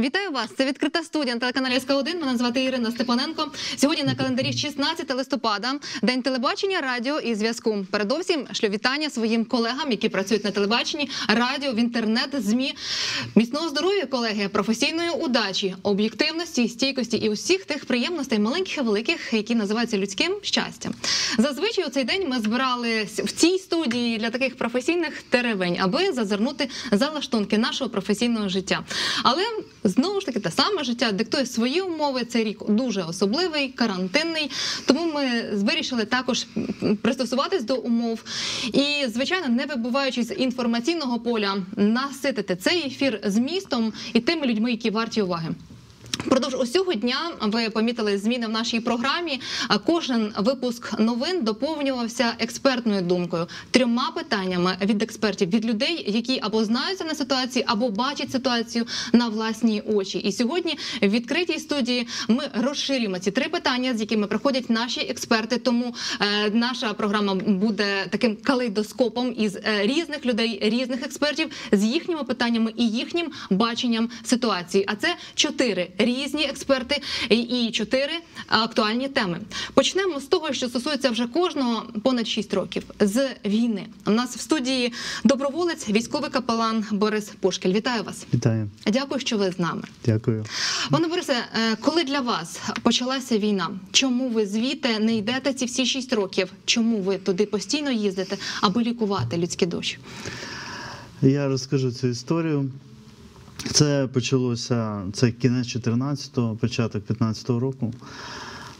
Вітаю вас! Це відкрита студія на телеканалі СК 1 Мене звати Ірина Степаненко. Сьогодні на календарі 16 листопада, день телебачення, радіо і зв'язку. Передовсім шлю вітання своїм колегам, які працюють на телебаченні, радіо, в інтернет, змі. Міцного здоров'я, колеги, професійної удачі, об'єктивності, стійкості і усіх тих приємностей, маленьких і великих, які називаються людським щастям. Зазвичай у цей день ми збирали в цій студії для таких професійних теревень, аби зазирнути за лаштунки нашого професійного життя. Але знову ж таки те саме життя диктує свої умови. Цей рік дуже особливий, карантинний. Тому ми вирішили також пристосуватись до умов і, звичайно, не вибуваючи з інформаційного поля, наситити цей ефір змістом і тими людьми, які варті уваги. Продовж усього дня ви помітили зміни в нашій програмі. Кожен випуск новин доповнювався експертною думкою, трьома питаннями від експертів, від людей, які або знаються на ситуації, або бачать ситуацію на власні очі. І сьогодні в відкритій студії ми розширюємо ці три питання, з якими приходять наші експерти. Тому е, наша програма буде таким калейдоскопом із е, різних людей, різних експертів з їхніми питаннями і їхнім баченням ситуації. А це чотири експерти і чотири актуальні теми. Почнемо з того, що стосується вже кожного понад 6 років з війни. У нас в студії доброволець, військовий капелан Борис Пушкель. Вітаю вас. Вітаю, Дякую, що ви з нами. дякую. Пане Борисе, е, коли для вас почалася війна, чому ви звідти не йдете ці всі 6 років? Чому ви туди постійно їздите, аби лікувати людські душі? Я розкажу цю історію. Це почалося це кінець 14-го, початок 15-го року.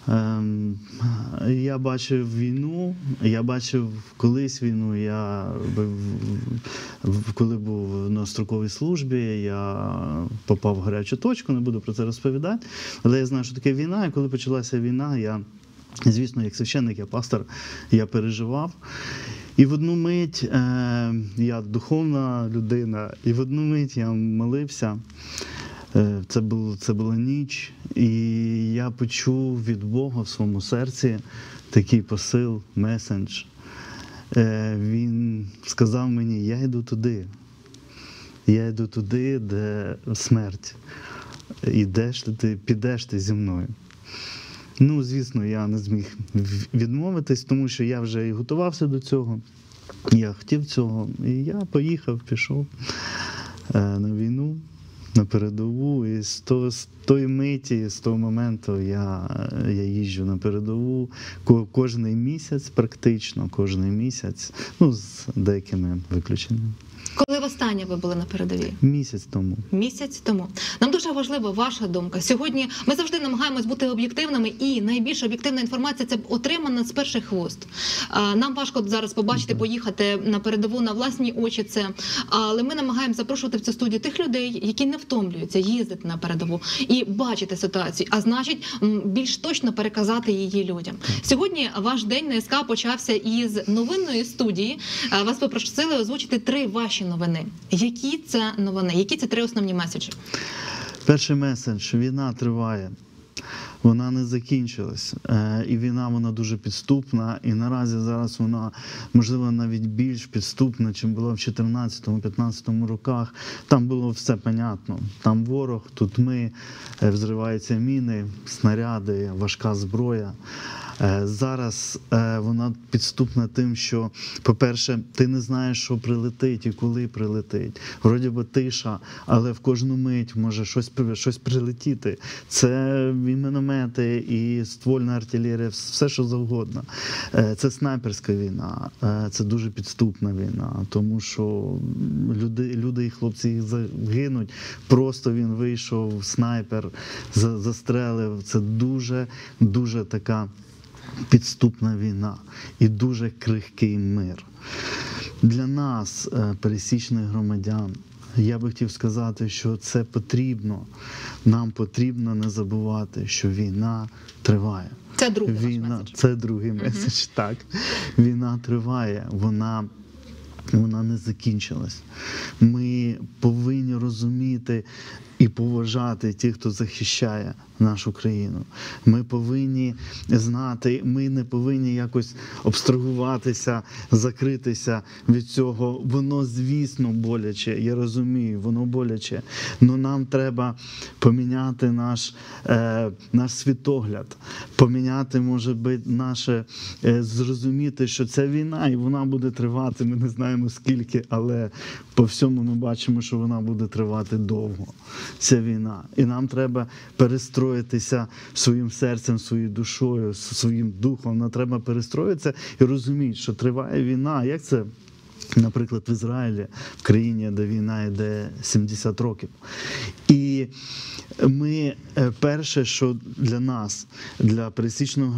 Ем, я бачив війну, я бачив колись війну. Я коли був на строковій службі, я попав в гарячу точку, не буду про це розповідати. Але я знаю, що таке війна. І коли почалася війна, я, звісно, як священник, я пастор, я переживав. І в одну мить е, я духовна людина, і в одну мить я молився. Е, Це, було, це була ніч, і я почув від Бога в своєму серці такий посил, месендж. Е, Він сказав мені: я йду туди. Я йду туди, де смерть. Ідеш ти, підеш ти зі мною. Ну, звісно, я не зміг відмовитись, тому що я вже і готувався до цього. Я хотів цього. І я поїхав, пішов е, на війну, на передову. І з, того, з тої миті, з того моменту я, я їжджу на передову кожний місяць, практично, кожний місяць, ну, з деякими виключеннями. Коли востаннє ви були на передовій? Місяць тому. Місяць тому нам дуже важлива ваша думка. Сьогодні ми завжди намагаємось бути об'єктивними, і найбільш об'єктивна інформація це отримана з перших вуст. Нам важко зараз побачити, поїхати на передову на власні очі. Це але ми намагаємося запрошувати в цю студію тих людей, які не втомлюються їздити на передову і бачити ситуацію, а значить більш точно переказати її людям. Сьогодні ваш день на СК почався із новинної студії. Вас попросили озвучити три ваші новини. Які це новини? Які це три основні меседжі? Перший меседж війна триває. Вона не закінчилась. Е, І війна вона дуже підступна. І наразі зараз вона, можливо, навіть більш підступна, чим була в 14-15 роках. Там було все понятно. Там ворог, тут ми, е, взриваються міни, снаряди, важка зброя. Е, Зараз е, вона підступна тим, що, по-перше, ти не знаєш, що прилетить і коли прилетить. Вроді би тиша, але в кожну мить може щось, щось прилетіти. Це і міномети, і ствольна артилерія, все що завгодно. Е, Це снайперська війна, це дуже підступна війна, тому що люди, люди і хлопці їх загинуть. Просто він вийшов, снайпер, за- застрелив. Це дуже, дуже така підступна війна і дуже крихкий мир. Для нас, е, пересічних громадян, я би хотів сказати, що це потрібно. Нам потрібно не забувати, що війна триває. Це другий Війна меседж. це другий меседж. Так, війна триває, вона. Вона не закінчилась. Ми повинні розуміти і поважати тих, хто захищає нашу країну. Ми повинні знати, ми не повинні якось абстрагуватися, закритися від цього. Воно, звісно, боляче. Я розумію, воно боляче. Але нам треба поміняти наш, е, наш світогляд, поміняти, може би, наше е, зрозуміти, що це війна, і вона буде тривати. Ми не знаємо скільки, але по всьому ми бачимо, що вона буде тривати довго. Ця війна. І нам треба перестроїтися своїм серцем, своєю душою, своїм духом. Нам треба перестроїтися і розуміти, що триває війна. Як це? Наприклад, в Ізраїлі, в країні, де війна йде 70 років. І ми е, перше, що для нас, для пересічного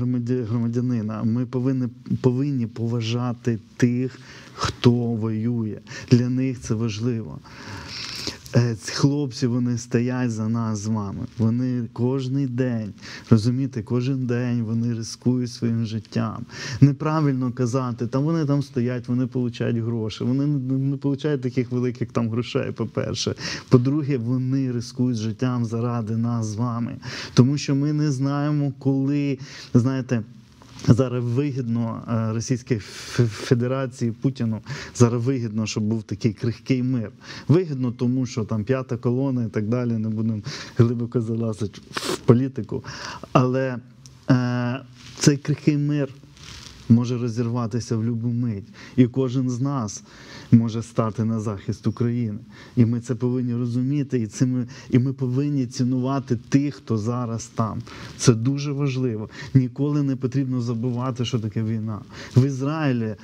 громадянина, ми повинні, повинні поважати тих, хто воює. Для них це важливо. Е, ці Хлопці вони стоять за нас з вами. Вони кожен день, розумієте, кожен день вони рискують своїм життям. Неправильно казати, там вони там стоять, вони получають гроші. Вони не, получають таких великих там грошей, по-перше. По-друге, вони рискують життям заради нас з вами. Тому що ми не знаємо, коли, знаєте. Зараз вигідно е, Російській Федерації Путіну зараз вигідно, щоб був такий крихкий мир. Вигідно, тому що там п'ята колона і так далі. Не будемо глибоко залазити в політику. Але е, цей крихкий мир може розірватися в будь-яку мить, і кожен з нас може стати на захист України. І ми це повинні розуміти, і це ми, і ми повинні цінувати тих, хто зараз там. Це дуже важливо. Ніколи не потрібно забувати, що таке війна. В Ізраїлі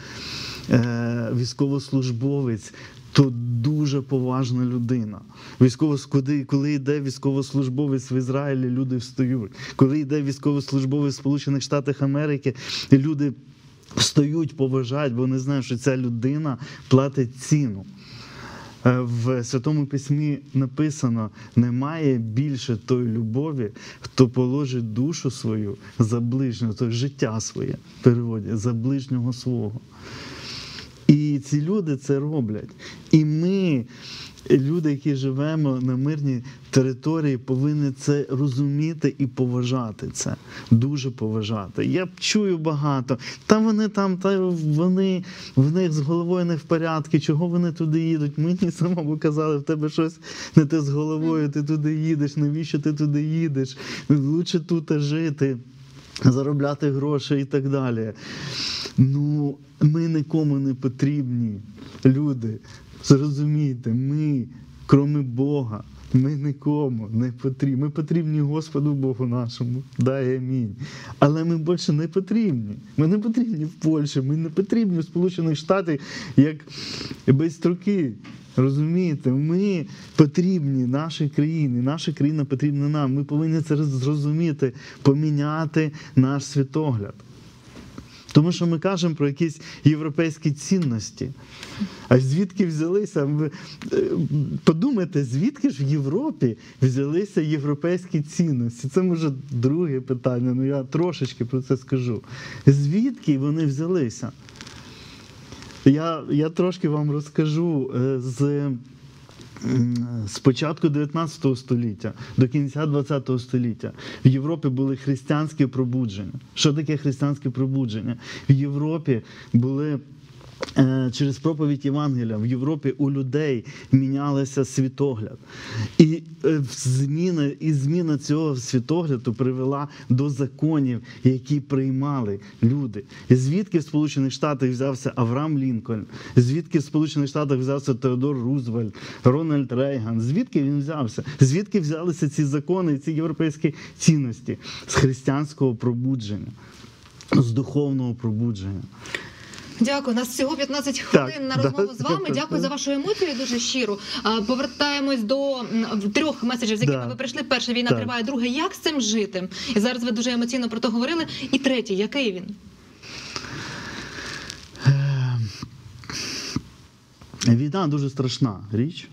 е, військовослужбовець. То дуже поважна людина. Військово, коли, коли йде військовослужбовець в Ізраїлі, люди встають. Коли йде військовослужбовець в Сполучених Штатах Америки, люди встають, поважають, бо вони знають, що ця людина платить ціну. Е, В Святому Письмі написано: немає більше тої любові, хто положить душу свою за ближнього, тобто життя своє в переводі, за ближнього свого. І ці люди це роблять. І ми, люди, які живемо на мирній території, повинні це розуміти і поважати це. Дуже поважати. Я чую багато. Та вони там, та вони в них з головою не в порядку. Чого вони туди їдуть? Мені самому казали, в тебе щось не те з головою, ти туди їдеш. Навіщо ти туди їдеш? Лучше тут жити заробляти гроші і так далі. Ну, ми нікому не потрібні, люди. Зрозумійте, ми, кроме Бога, ми нікому не потрібні. Ми потрібні Господу Богу нашому. Дай амінь. Але ми більше не потрібні. Ми не потрібні в Польщі, ми не потрібні в Сполучених Штатах як без строки. Розумієте, ми потрібні нашій країні, наша країна потрібна нам. Ми повинні це зрозуміти, поміняти наш світогляд. Тому що ми кажемо про якісь європейські цінності. А звідки взялися? Е, подумайте, звідки ж в Європі взялися європейські цінності? Це може друге питання, ну я трошечки про це скажу. Звідки вони взялися? Я, я трошки вам розкажу е, з. З початку 19 століття до кінця 20 століття в Європі були християнські пробудження. Що таке християнське пробудження? В Європі були через проповідь Євангелія в Європі у людей мінялися світогляд. І е, зміна, і зміна цього світогляду привела до законів, які приймали люди. І звідки в Сполучених Штатах взявся Авраам Лінкольн, звідки в Сполучених Штатах взявся Теодор Рузвельт, Рональд Рейган, звідки він взявся? Звідки взялися ці закони, ці європейські цінності з християнського пробудження, з духовного пробудження. Дякую. У нас всього 15 хвилин Так, на да, розмову з вами. Дякую за вашу емоцію дуже щиру. А, Повертаємось до трьох меседжів, з якими Да. ви прийшли. Перша війна Так. триває, друге, як з цим жити? І зараз ви дуже емоційно про це говорили. І третє, який він? Війна дуже страшна річ.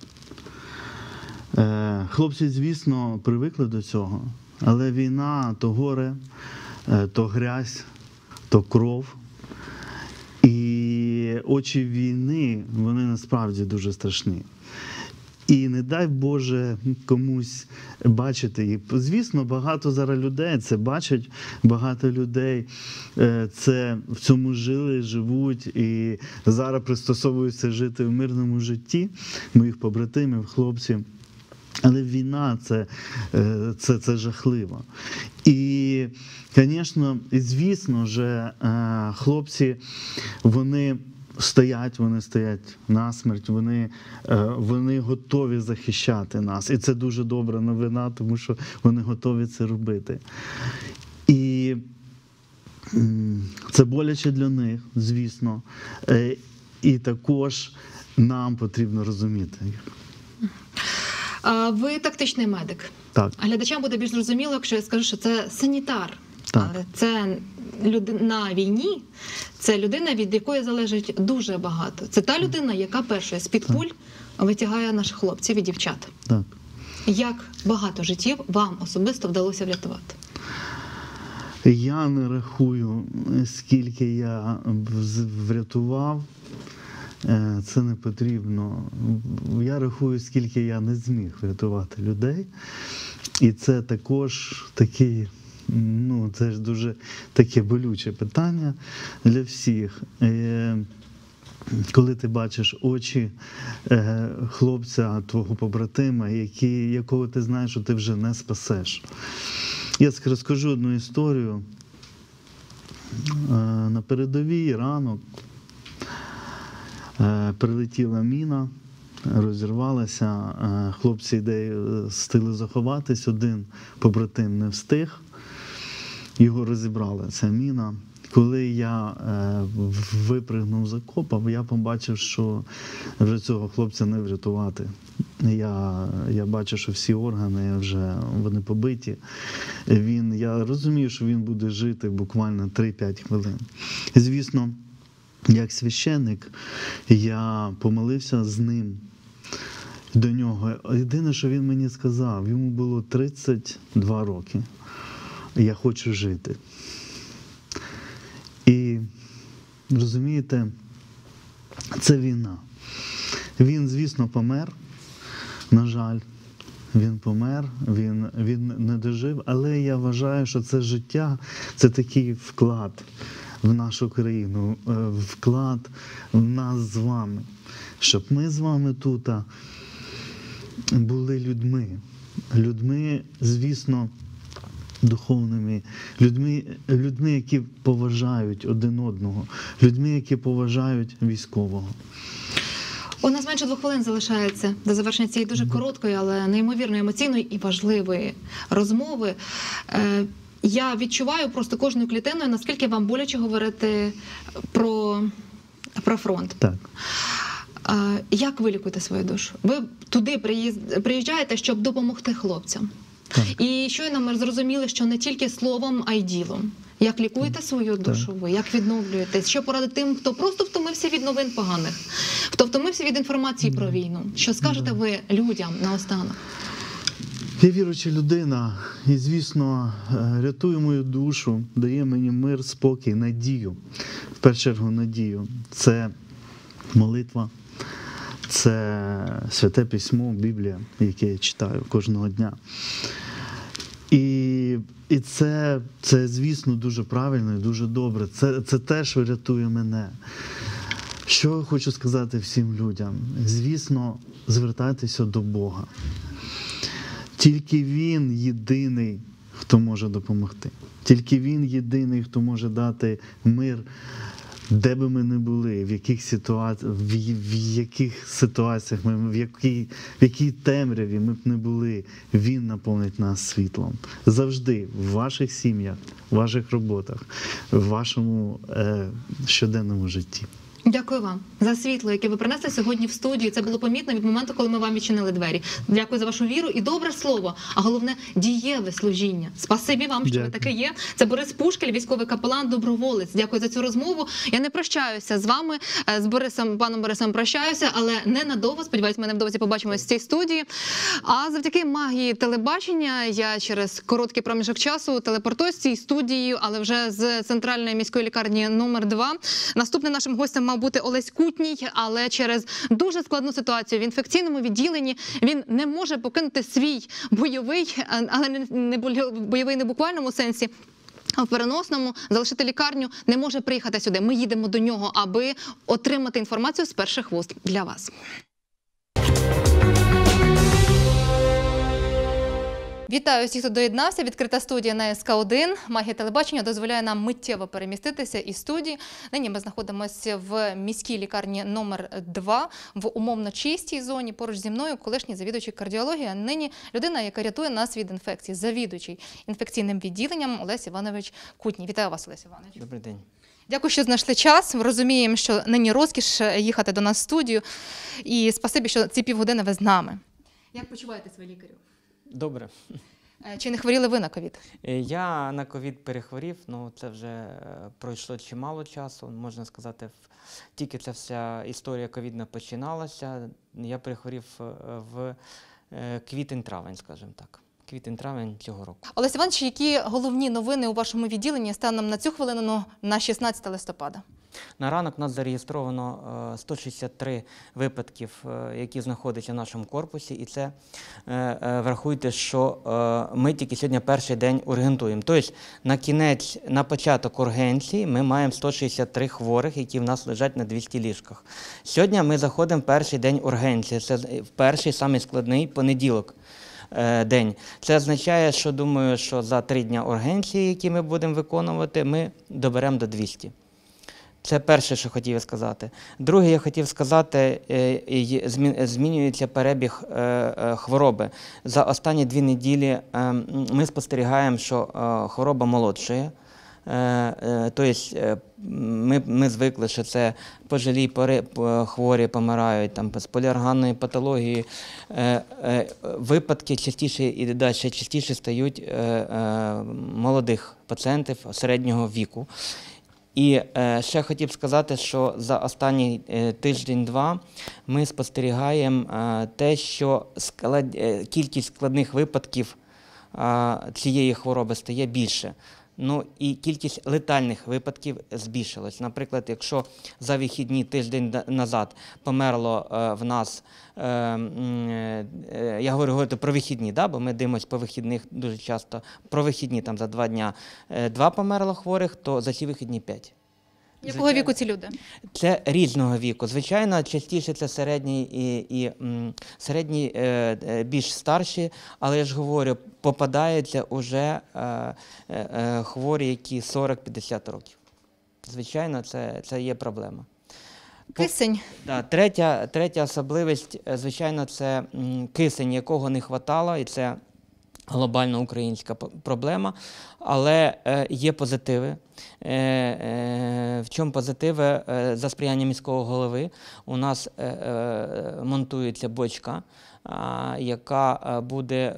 Е, Хлопці, звісно, привикли до цього, але війна то горе, е, то грязь, то кров. І очі війни, вони насправді дуже страшні. І не дай Боже комусь бачити їх. Звісно, багато зараз людей це бачать, багато людей е, це в цьому жили, живуть і зараз пристосовуються жити в мирному житті моїх побратимів, хлопців. Але війна це, е, це, це жахливо. І, звісно, звісно, що е, хлопці вони стоять, вони стоять насмерть, вони, е, вони готові захищати нас. І це дуже добра новина, тому що вони готові це робити. І це боляче для них, звісно. І також нам потрібно розуміти Ви тактичний медик. Так. А глядачам буде більш зрозуміло, якщо я скажу, що це санітар. Так. Але це людина на війні, це людина, від якої залежить дуже багато. Це та людина, яка перша з-під куль витягає наших хлопців і дівчат. Так. Як багато життів вам особисто вдалося врятувати? Я не рахую, скільки я врятував. Е, Це не потрібно. Я рахую, скільки я не зміг врятувати людей. І це також такий, ну, це ж дуже таке болюче питання для всіх. Е, Коли ти бачиш очі е, хлопця, твого побратима, які, якого ти знаєш, що ти вже не спасеш. Я розкажу одну історію. На передовій ранок прилетіла міна, розірвалася. е, Хлопці де стили заховатись, один побратим не встиг. Його розібрала ця міна. Коли я е, випригнув з окопа, я побачив, що вже цього хлопця не врятувати. Я, я бачу, що всі органи вже вони побиті. Він, я розумію, що він буде жити буквально 3-5 хвилин. Звісно, як священник, я помолився з ним до нього. Єдине, що він мені сказав, йому було 32 роки. Я хочу жити. І розумієте, це війна. Він, звісно, помер. На жаль, він помер, він, він не дожив, але я вважаю, що це життя це такий вклад в нашу країну, е, вклад в нас з вами, щоб ми з вами тут були людьми. Людьми, звісно, духовними, людьми, людьми, які поважають один одного, людьми, які поважають військового. У нас менше двох хвилин залишається до завершення цієї дуже короткої, але неймовірно емоційної і важливої розмови. Е, Я відчуваю просто кожною клітиною, наскільки вам боляче говорити про, про фронт. Так. Е, Як ви лікуєте свою душу? Ви туди приїжджаєте, щоб допомогти хлопцям. Так. І щойно ми зрозуміли, що не тільки словом, а й ділом. Як лікуєте свою душу ви, як відновлюєтесь? Що порадити тим, хто просто втомився від новин поганих, хто втомився від інформації про війну? Що скажете ви людям наостанок? Я віруюча людина, і, звісно, е, рятує мою душу, дає мені мир, спокій, надію. В першу чергу, надію. Це молитва, це святе письмо, Біблія, яке я читаю кожного дня. І, і це, це, звісно, дуже правильно і дуже добре. Це, це те, що рятує мене. Що я хочу сказати всім людям? Звісно, звертайтеся до Бога. Тільки Він єдиний, хто може допомогти. Тільки Він єдиний, хто може дати мир, де би ми не були, в яких ситуаціях, в, яких ситуаціях ми, в якій, в якій темряві ми б не були, Він наповнить нас світлом. Завжди в ваших сім'ях, в ваших роботах, в вашому е, щоденному житті. Дякую вам за світло, яке ви принесли сьогодні в студію. Це було помітно від моменту, коли ми вам відчинили двері. Дякую за вашу віру і добре слово. А головне дієве служіння. Спасибі вам, що ви таке є. Це Борис Пушкель, військовий капелан, доброволець. Дякую за цю розмову. Я не прощаюся з вами. е, З Борисом, паном Борисом прощаюся, але ненадовго. Сподіваюсь, ми невдовзі побачимось в цій студії. А завдяки магії телебачення я через короткий проміжок часу телепортуюсь в цій студії, але вже з центральної міської лікарні номер 2 Наступним нашим гостем мав мав бути Олесь Кутній, але через дуже складну ситуацію в інфекційному відділенні він не може покинути свій бойовий, е, але не- бойовий не в буквальному сенсі. В переносному залишити лікарню не може приїхати сюди. Ми їдемо до нього, аби отримати інформацію з перших вуст для вас. Вітаю всіх, хто доєднався. Відкрита студія на СК 1 Магія телебачення дозволяє нам миттєво переміститися із студії. Нині ми знаходимося в міській лікарні номер 2 в умовно чистій зоні. Поруч зі мною колишній завідуючий кардіології. а Нині людина, яка рятує нас від інфекції, завідуючий інфекційним відділенням Олесь Іванович Кутній. Вітаю вас, Олесь Іванович. Добрий день. Дякую, що знайшли час. Розуміємо, що нині розкіш е, їхати до нас в студію. І спасибі, що ці півгодини ви з нами. Як почуваєтесь ви, лікарю? Добре. Е, Чи не хворіли ви на ковід? Е, Я на ковід перехворів, ну це вже е, пройшло чимало часу. Можна сказати, тільки ця вся історія ковідна починалася. Я перехворів в квітень-травень, скажімо так. Квітень-травень цього року. Олесь Іванович, які головні новини у вашому відділенні станом на цю хвилину ну, на 16 листопада? На ранок у нас зареєстровано е, 163 випадків, е, які знаходяться в нашому корпусі, і це е, е, врахуйте, що е, ми тільки сьогодні перший день ургентуємо. Тобто на кінець, на початок ургенції ми маємо 163 хворих, які в нас лежать на 200 ліжках. Сьогодні ми заходимо в перший день ургенції. Це перший самий складний понеділок. е, День. Це означає, що думаю, що за три дня ургенції, які ми будемо виконувати, ми доберемо до 200. Це перше, що хотів сказати. Друге, я хотів сказати, е, змінюється перебіг е, е, хвороби. За останні дві неділі ми спостерігаємо, що хвороба молодшає. Тобто ми, ми звикли, що це пожилі пори- хворі помирають там, з. Е, е, Випадки частіше і далі частіше стають молодих пацієнтів середнього віку. І е, ще хотів сказати, що за останній е, тиждень-два ми спостерігаємо е, те, що кількість складних випадків цієї хвороби стає більше. Ну і кількість летальних випадків збільшилась. Наприклад, якщо за вихідні тиждень назад померло е, в нас, е, е, я говорю, говорити про вихідні, бо ми дивимося по вихідних дуже часто. Про вихідні там за два дня два померло хворих, то за ці вихідні п'ять. Якого віку ці люди? Це різного віку. Звичайно, частіше це середні і, і середні е, е, більш старші, але я ж говорю, попадаються уже е, хворі, які 40-50 років. Звичайно, це, це є проблема. Кисень. Да, третя, третя особливість, звичайно, це кисень, якого не вистачало, і це глобальна українська проблема. Але е, є позитиви. Е, е, в чому позитиви? За сприяння міського голови у нас монтується бочка, яка буде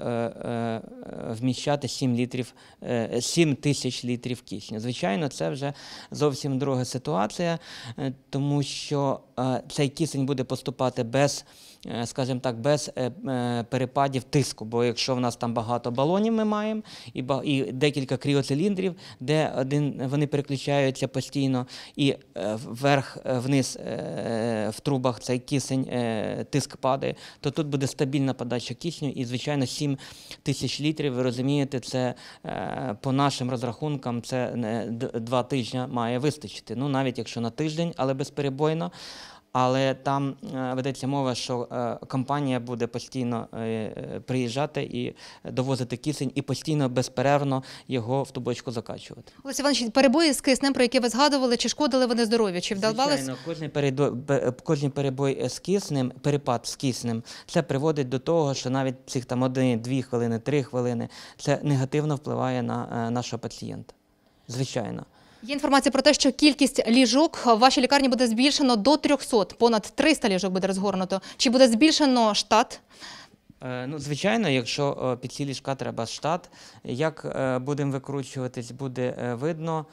вміщати 7 літрів, е, 7 тисяч літрів кисню. Звичайно, це вже зовсім друга ситуація, тому що цей кисень буде поступати без, скажімо так, без е, е, перепадів тиску. Бо якщо в нас там багато балонів ми маємо і, декілька кріоциліндрів, де один вони переключаються постійно, і е, вверх, е, вниз е, в трубах цей кисень, е, тиск падає, то тут буде стабільна подача кисню, і звичайно 7 тисяч літрів. Ви розумієте, це е, по нашим розрахункам це два тижні має вистачити. Ну навіть якщо на тиждень, але безперебойно. Але там е, ведеться мова, що е, компанія буде постійно е, приїжджати і довозити кисень, і постійно безперервно його в ту бочку закачувати. Олесь Іванович, перебої з киснем, про які ви згадували, чи шкодили вони здоров'ю? Чи вдавалось? Звичайно, кожний бе- кожний перебой з киснем, перепад з киснем, це приводить до того, що навіть цих там один, дві хвилини, три хвилини, це негативно впливає на нашого пацієнта. Звичайно. Є інформація про те, що кількість ліжок в вашій лікарні буде збільшено до 300, понад 300 ліжок буде розгорнуто. Чи буде збільшено штат? Е, Ну, звичайно, якщо е, під ці ліжка треба штат, як е, будемо викручуватись, буде видно,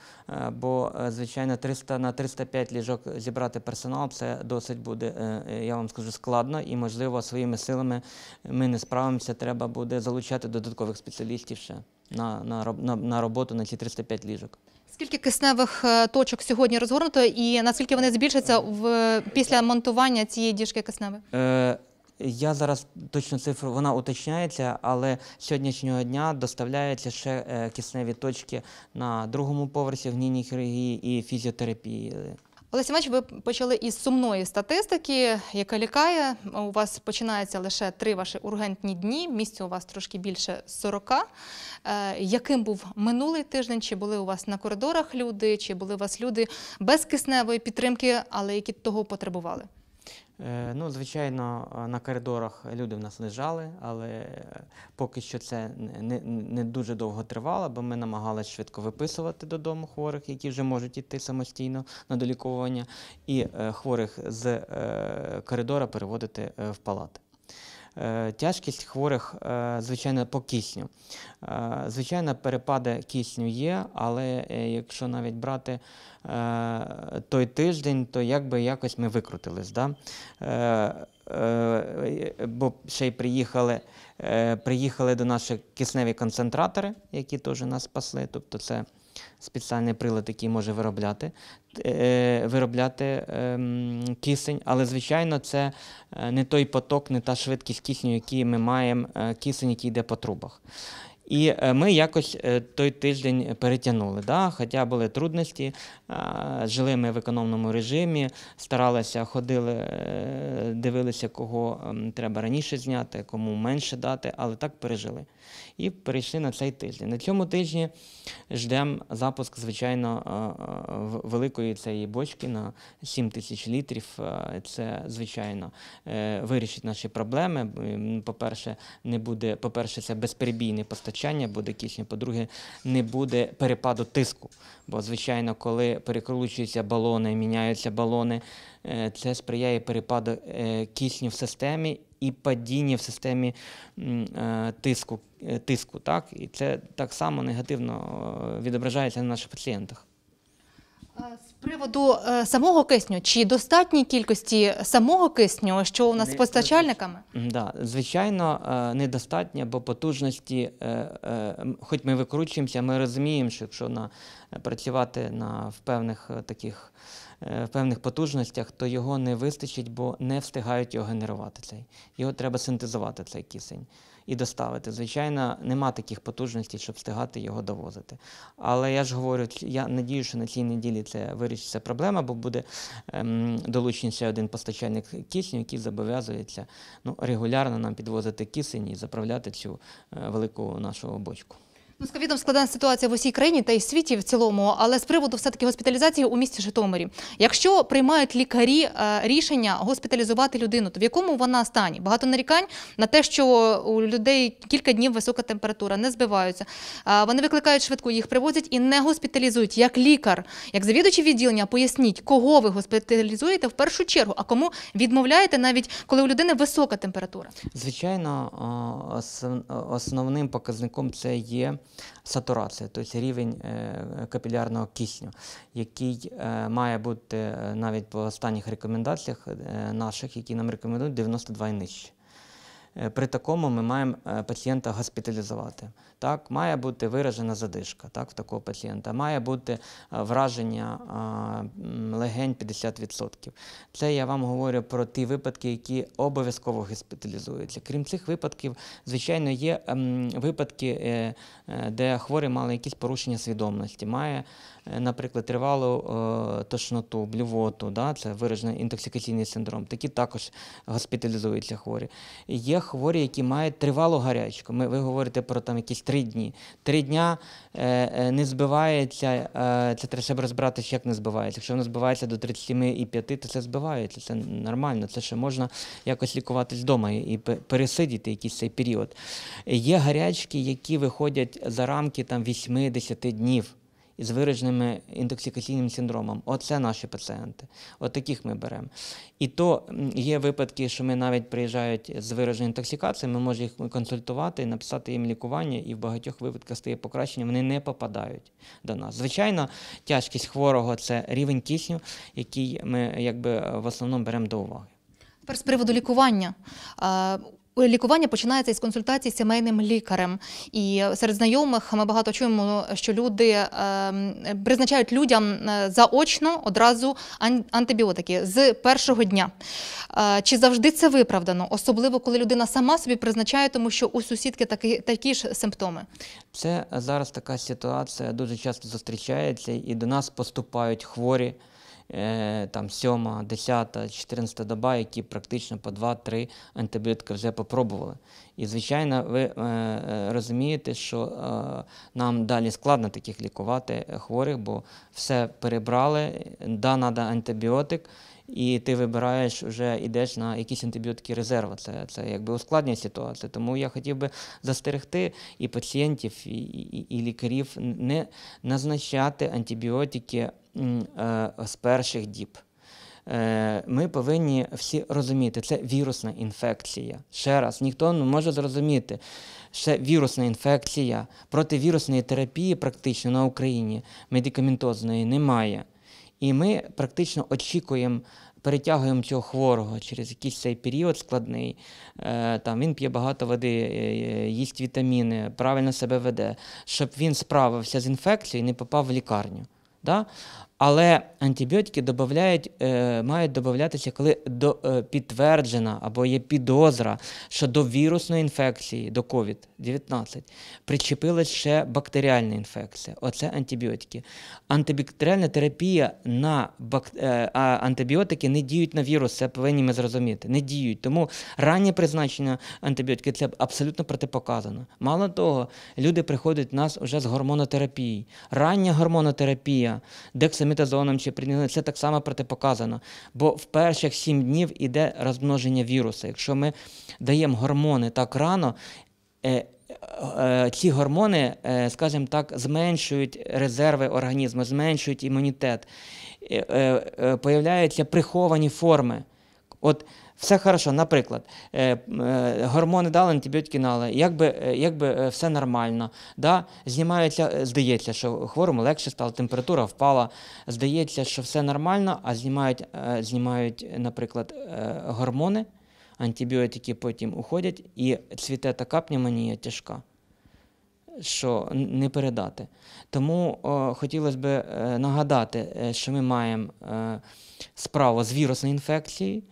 бо, звичайно, 300 на 305 ліжок зібрати персонал це досить буде, я вам скажу, складно і, можливо, своїми силами ми не справимося. Треба буде залучати додаткових спеціалістів ще на, на, на роботу на ці 305 ліжок. Скільки кисневих е, точок сьогодні розгорнуто, і наскільки вони збільшаться в після монтування цієї діжки кисневої? Е, я зараз точну цифру вона уточняється, але сьогоднішнього дня доставляються ще е, кисневі точки на другому поверсі в гнійній хірургії і фізіотерапії. Олеся Іванович, ви почали із сумної статистики, яка лякає. У вас починається лише три ваші ургентні дні. Місця у вас трошки більше 40. Е, яким був минулий тиждень? Чи були у вас на коридорах люди, чи були у вас люди без кисневої підтримки, але які того потребували? Е, Ну, звичайно, е, на коридорах люди в нас лежали, але поки що це не, не, дуже довго тривало, бо ми намагалися швидко виписувати додому хворих, які вже можуть йти самостійно на долікування, і е, хворих з коридора переводити в палати. Е, Тяжкість хворих, е, звичайно, по кисню. Е, Звичайно, перепади кисню є, але якщо навіть брати той тиждень, то якби якось ми викрутились. Да? Бо ще й приїхали, приїхали до наші кисневі концентратори, які теж нас спасли. Тобто це спеціальний прилад, який може виробляти, е, виробляти ем, кисень. Але, звичайно, це е, не той поток, не та швидкість кисню, який ми маємо, е, кисень, який йде по трубах. І ми якось той тиждень перетягнули. Да? Хоча були трудності, жили ми в економному режимі, старалися, ходили, дивилися, кого ем, треба раніше зняти, кому менше дати, але так пережили. І перейшли на цей тиждень. На цьому тижні ждемо запуск, звичайно, е, е, великої цієї бочки на 7 тисяч літрів. Е, Це, звичайно, вирішить наші проблеми. По-перше, не буде, по-перше, це безперебійне постачання буде кисню. По-друге, не буде перепаду тиску. Бо, звичайно, коли перекручуються балони, міняються балони, це сприяє перепаду кисню в системі і падіння в системі е, тиску, е, тиску. Так? І це так само негативно е, відображається на наших пацієнтах. З приводу самого кисню, чи достатній кількості самого кисню, що у нас з постачальниками? Да, звичайно, недостатньо, бо потужності, хоч ми викручуємося, ми розуміємо, що якщо на, працювати на, в певних таких в певних потужностях, то його не вистачить, бо не встигають його генерувати цей. Його треба синтезувати, цей кисень, і доставити. Звичайно, нема таких потужностей, щоб встигати його довозити. Але я ж говорю, я надію, що на цій неділі це вирішиться проблема, бо буде ем, долучений ще один постачальник кисню, який зобов'язується ну, регулярно нам підвозити кисень і заправляти цю е, велику нашу бочку. Ну, з ковідом складна ситуація в усій країні та й світі в цілому, але з приводу все-таки госпіталізації у місті Житомирі. Якщо приймають лікарі е, рішення госпіталізувати людину, то в якому вона стані? Багато нарікань на те, що у людей кілька днів висока температура, не збиваються. Вони викликають швидку, їх привозять і не госпіталізують. Як лікар, як завідувачі відділення, поясніть, кого ви госпіталізуєте в першу чергу, а кому відмовляєте, навіть коли у людини висока температура. Звичайно, основним показником це є сатурація, тобто рівень е, капілярного кисню, який е, має бути е, навіть по останніх рекомендаціях наших, які нам рекомендують 92 і нижче. При такому ми маємо пацієнта госпіталізувати. Так, має бути виражена задишка так, в такого пацієнта, має бути е, враження легень 50%. Це я вам говорю про ті випадки, які обов'язково госпіталізуються. Крім цих випадків, звичайно, є ем, випадки, е, е, де хворий мали якісь порушення свідомості, має, наприклад, тривалу тошноту, блювоту, да, це виражений інтоксикаційний синдром. Такі також госпіталізуються хворі. Є хворі, які мають тривалу гарячку. Ми, ви говорите про там якісь три дні. Три дня е, е, не збивається, е, це треба ще розбиратися, як не збивається. Якщо воно збивається до 37,5, то це збивається. Це нормально. Це ще можна якось лікуватись вдома і пересидіти якийсь цей період. Є гарячки, які виходять за рамки там 8-10 днів. Із вираженими інтоксикаційним синдромом. Оце наші пацієнти. От таких ми беремо. І то є випадки, що ми навіть приїжджають з вираженою інтоксикацією, ми можемо їх консультувати, написати їм лікування, і в багатьох випадках стає покращення, вони не попадають до нас. Звичайно, тяжкість хворого це рівень кисню, який ми якби в основному беремо до уваги. Тепер з приводу лікування. Е, Лікування починається із консультації з сімейним лікарем. І серед знайомих ми багато чуємо, що люди е, призначають людям е, заочно одразу антибіотики з першого дня. Е, Чи завжди це виправдано, особливо коли людина сама собі призначає, тому що у сусідки такі, такі ж симптоми? Це зараз така ситуація дуже часто зустрічається, і до нас поступають хворі, е, там 7, 10, 14 доба, які практично по 2-3 антибіотики вже попробували. І, звичайно, ви е, е, розумієте, що е, нам далі складно таких лікувати е, хворих, бо все перебрали, да, треба антибіотик. І ти вибираєш, вже йдеш на якісь антибіотики резерву. Це, це якби ускладнює ситуацію. Тому я хотів би застерегти і пацієнтів, і, і, і лікарів не назначати антибіотики е, з перших діб. Е, Ми повинні всі розуміти, це вірусна інфекція. Ще раз, ніхто не може зрозуміти, що вірусна інфекція противірусної терапії практично на Україні медикаментозної немає. І ми практично очікуємо, перетягуємо цього хворого через якийсь цей період складний. Е, там, він п'є багато води, е, е, їсть вітаміни, правильно себе веде, щоб він справився з інфекцією і не попав в лікарню. Да? Але антибіотики додають, е, мають додатися, коли до, е, підтверджена або є підозра, що до вірусної інфекції, до COVID-19, причепилась ще бактеріальна інфекція. Оце антибіотики. Антибактеріальна терапія на бак... е, антибіотики не діють на вірус, це повинні ми зрозуміти. Не діють. Тому раннє призначення антибіотики це абсолютно протипоказано. Мало того, люди приходять до нас вже з гормонотерапії. Рання гормонотерапія, дексаметазоном чи прийняли, це так само протипоказано. Бо в перших 7 днів іде розмноження вірусу. Якщо ми даємо гормони так рано, е, е, ці гормони, е, скажімо так, зменшують резерви організму, зменшують імунітет, е, е, е, появляються приховані форми. От все хорошо, наприклад, е, е, гормони дали, антибіотики дали, якби, е, якби все нормально, да? знімається, здається, що хворому легше стало, температура впала, здається, що все нормально, а знімають, знімають наприклад, гормони, антибіотики потім уходять, і цвіте така пневмонія тяжка що не передати. Тому о, хотілося б нагадати, що ми маємо е, справу з вірусною інфекцією,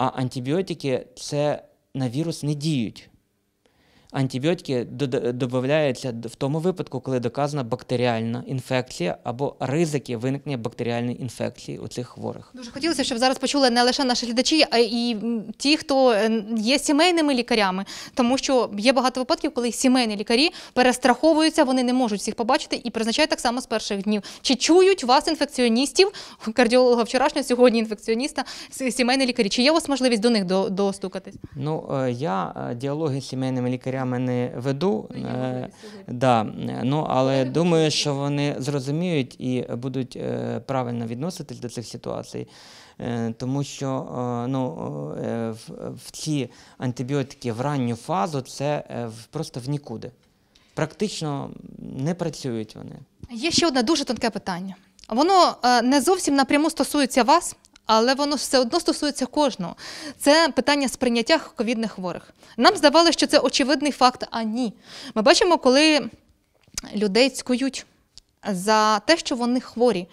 а антибіотики це на вірус не діють. Антибіотики додаються в тому випадку, коли доказана бактеріальна інфекція або ризики виникнення бактеріальної інфекції у цих хворих. Дуже хотілося, щоб зараз почули не лише наші глядачі, а й ті, хто є сімейними лікарями, тому що є багато випадків, коли сімейні лікарі перестраховуються, вони не можуть всіх побачити і призначають так само з перших днів. Чи чують вас інфекціоністів, кардіолога вчорашнього, сьогодні інфекціоніста, сімейні лікарі? Чи є у вас можливість до них до- достукатись? Ну, е, я е, діалоги з сімейними лікарями не веду. е, Да, ну, але думаю, що вони зрозуміють і будуть е, правильно відноситись до цих ситуацій. Е, Тому що е, ну, е, в, в ці антибіотики в ранню фазу це е, в- просто в нікуди. Практично не працюють вони. Є ще одне дуже тонке питання. Воно е, не зовсім напряму стосується вас, але воно все одно стосується кожного. Це питання сприйняття ковідних хворих. Нам здавалося, що це очевидний факт, а ні. Ми бачимо, коли людей цькують за те, що вони хворі.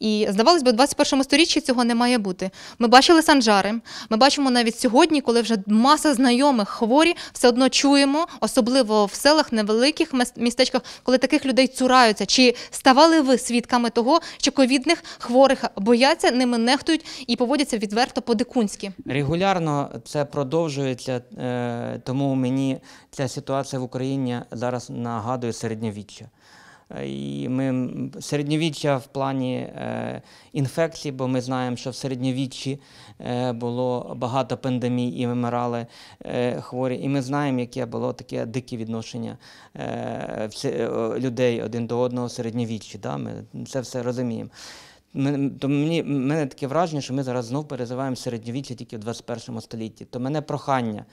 І здавалось би, в 21 сторіччі цього не має бути. Ми бачили санжари, ми бачимо навіть сьогодні, коли вже маса знайомих хворі, все одно чуємо, особливо в селах, невеликих містечках, коли таких людей цураються. Чи ставали ви свідками того, що ковідних хворих бояться, ними нехтують і поводяться відверто по-дикунськи? Регулярно це продовжується, е, тому мені ця ситуація в Україні зараз нагадує середньовіччя. І ми середньовіччя в плані е, інфекцій, бо ми знаємо, що в середньовіччі е, було багато пандемій і вимирали е, хворі. І ми знаємо, яке було таке дике відношення е, е, людей один до одного в середньовіччі. Да? Ми це все розуміємо. То мені мене таке враження, що ми зараз знов переживаємо середньовіччя тільки в 21 столітті. То мене прохання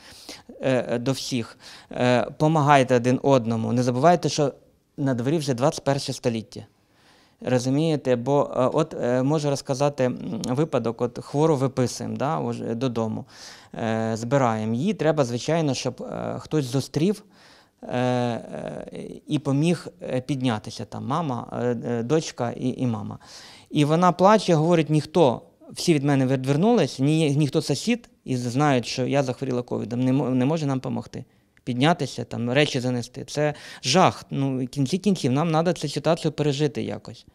е, до всіх. Е, помагайте один одному. Не забувайте, що на дворі вже 21 століття. Розумієте, бо е, от е, можу розказати випадок, от хвору виписуємо да, додому, е, збираємо. Її треба, звичайно, щоб хтось зустрів і поміг піднятися. Там мама, дочка і, і мама. І вона плаче, говорить, ніхто, всі від мене відвернулись, ні, ніхто сусід, і знають, що я захворіла ковідом, не може нам допомогти. Піднятися, там, речі занести. Це жах. Ну, в кінці кінців нам треба цю ситуацію пережити якось.